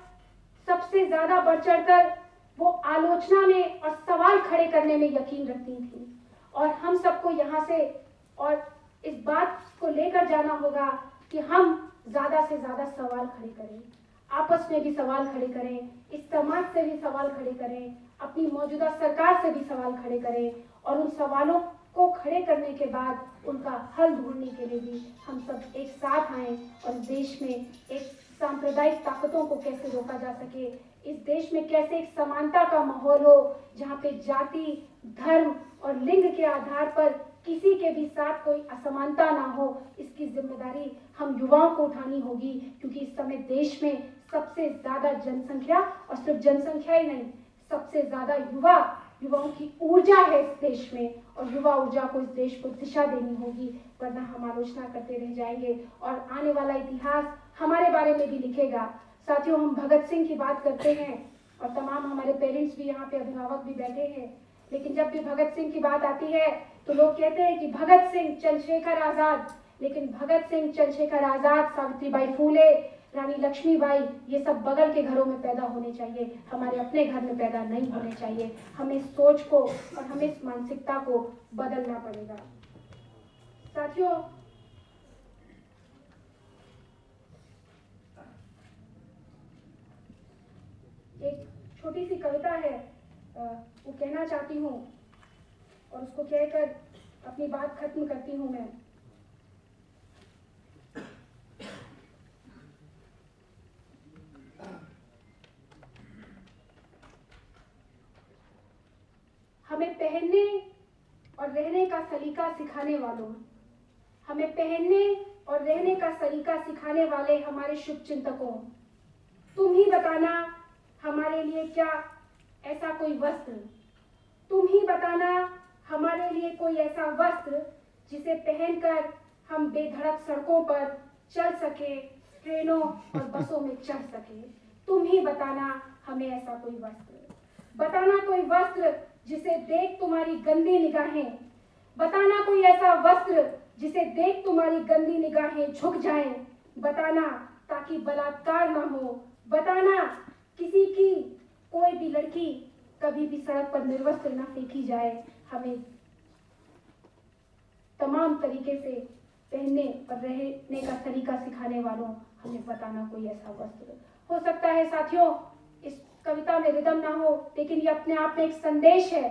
सबसे ज़्यादा बढ़ चढ़कर वो आलोचना में और सवाल खड़े करने में यकीन रखती थी। और हम सबको यहाँ से और इस बात को लेकर जाना होगा कि हम ज़्यादा से ज़्यादा सवाल खड़े करें। आपस में भी सवाल खड़े करें, इस समाज से भी सवाल खड़े करें, अपनी मौजूदा सरकार से भी सवाल खड़े करें और उन सवालों को खड़े करने के बाद उनका हल ढूँढने के लिए भी हम सब एक साथ आए और देश में एक सांप्रदायिक ताकतों को कैसे रोका जा सके, इस देश में कैसे एक समानता का माहौल हो, जहाँ पे जाति, धर्म और लिंग के आधार पर किसी के भी साथ कोई असमानता ना हो, इसकी ज़िम्मेदारी हम युवाओं को उठानी होगी, क्योंकि इस समय देश में सबसे ज़्यादा जनसंख्या, और सिर्फ़ जनसंख्या ही नहीं, सबसे ज़्यादा युवा युवाओं की ऊर्जा है इस देश में और युवा ऊर्जा को इस देश को दिशा देनी होगी, वरना हम आलोचना करते रह जाएँगे। और आने वाला इतिहास हमारे बारे में भी लिखेगा। साथियों, हम भगत सिंह की बात करते हैं और तमाम हमारे पेरेंट्स भी यहाँ पे अभिभावक भी बैठे हैं। लेकिन जब भी भगत सिंह की बात आती है तो लोग कहते हैं कि भगत सिंह चंद्रशेखर आज़ाद। लेकिन भगत सिंह चंद्रशेखर आज़ाद सावित्रीबाई फूले रानी लक्ष्मीबाई, ये सब बगल के घरों में पैदा होने चाहिए। हमारे अपने घर में पैदा नहीं होने चाहिए। हमें सोच को और हमें इस मानसिकता को बदलना पड़ेगा। साथियों, एक छोटी सी कविता है। वो कहना चाहती हूँ और उसको कहकर अपनी बात खत्म करती हूँ मैं। हमें पहनने और रहने का सलीका सिखाने वालों, हमें पहनने और रहने का सलीका सिखाने वाले हमारे शुभ चिंतकों तुम ही बताना हमारे लिए क्या ऐसा कोई वस्त्र? तुम ही बताना हमारे लिए कोई ऐसा वस्त्र जिसे पहनकर हम बेधड़क सड़कों पर चल सके, ट्रेनों और बसों में चढ़ सके? तुम ही बताना हमें ऐसा कोई वस्त्र? बताना कोई वस्त्र जिसे देख तुम्हारी गंदी निगाहें। बताना कोई ऐसा वस्त्र जिसे देख तुम्हारी गंदी निगाहें झुक जाएँ। बताना ताकि बलात्कार ना हो। बताना किसी की कोई भी लड़की कभी भी सड़क पर निर्वस्त्र न फेंकी जाए। हमें तमाम तरीके से पहनने और रहने का तरीका सिखाने वालों, हमें बताना कोई ऐसा वस्त्र। हो सकता है साथियों कविता में रिदम ना हो लेकिन ये अपने आप में एक संदेश है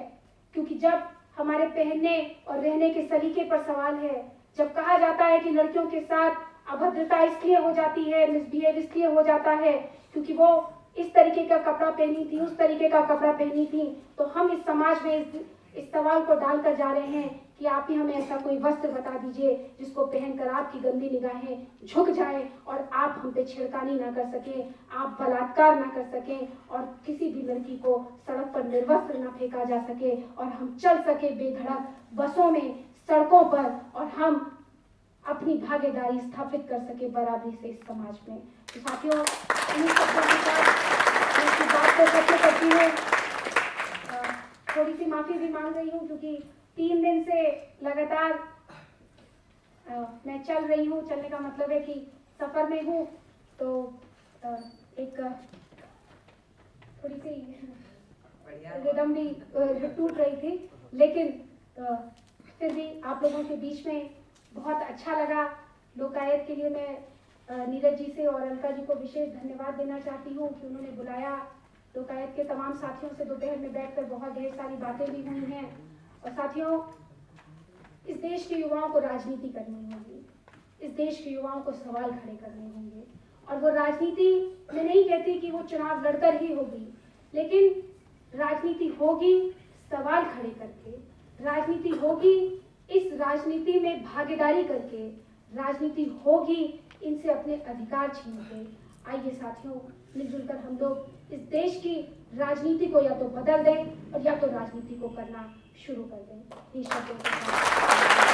क्योंकि जब हमारे पहनने और रहने के सलीके पर सवाल है जब कहा जाता है कि लड़कियों के साथ अभद्रता इसलिए हो जाती है मिसबिहेव इसलिए हो जाता है क्योंकि वो इस तरीके का कपड़ा पहनी थी उस तरीके का कपड़ा पहनी थी तो हम इस समाज में इस, इस सवाल को डालकर जा रहे हैं। कि आप ही हमें ऐसा कोई वस्त्र बता दीजिए जिसको पहनकर आपकी गंदी निगाहें झुक जाए और आप हम पे छिड़कानी ना कर सके, आप बलात्कार ना कर सके और किसी भी लड़की को सड़क पर निर्वस्त्र ना फेंका जा सके और हम चल सके बेधड़क बसों में, सड़कों पर और हम अपनी भागीदारी स्थापित कर सके बराबरी से इस समाज में। तो साथियों बात करती थोड़ी सी माफ़ी भी मांग रही हूँ क्योंकि तीन दिन से लगातार मैं चल रही हूँ। चलने का मतलब है कि सफ़र में हूँ। तो एक थोड़ी सी रिदम भी टूट रही थी। लेकिन फिर भी आप लोगों के बीच में बहुत अच्छा लगा। लोकायत के लिए मैं नीरज जी से और अलका जी को विशेष धन्यवाद देना चाहती हूँ कि उन्होंने बुलाया। लोकायत के तमाम साथियों से दोपहर में बैठकर बहुत ढेर सारी बातें भी हुई हैं। और साथियों, इस देश के युवाओं को राजनीति करनी होगी। इस देश के युवाओं को सवाल खड़े करने होंगे। और वो राजनीति, मैं नहीं कहती कि वो चुनाव लड़कर ही होगी, लेकिन राजनीति होगी सवाल खड़े करके। राजनीति होगी इस राजनीति में भागीदारी करके। राजनीति होगी इनसे अपने अधिकार छीन के आइए साथियों मिलजुल कर हम लोग इस देश की राजनीति को या तो बदल दें और या तो राजनीति को करना शुरू कर दें।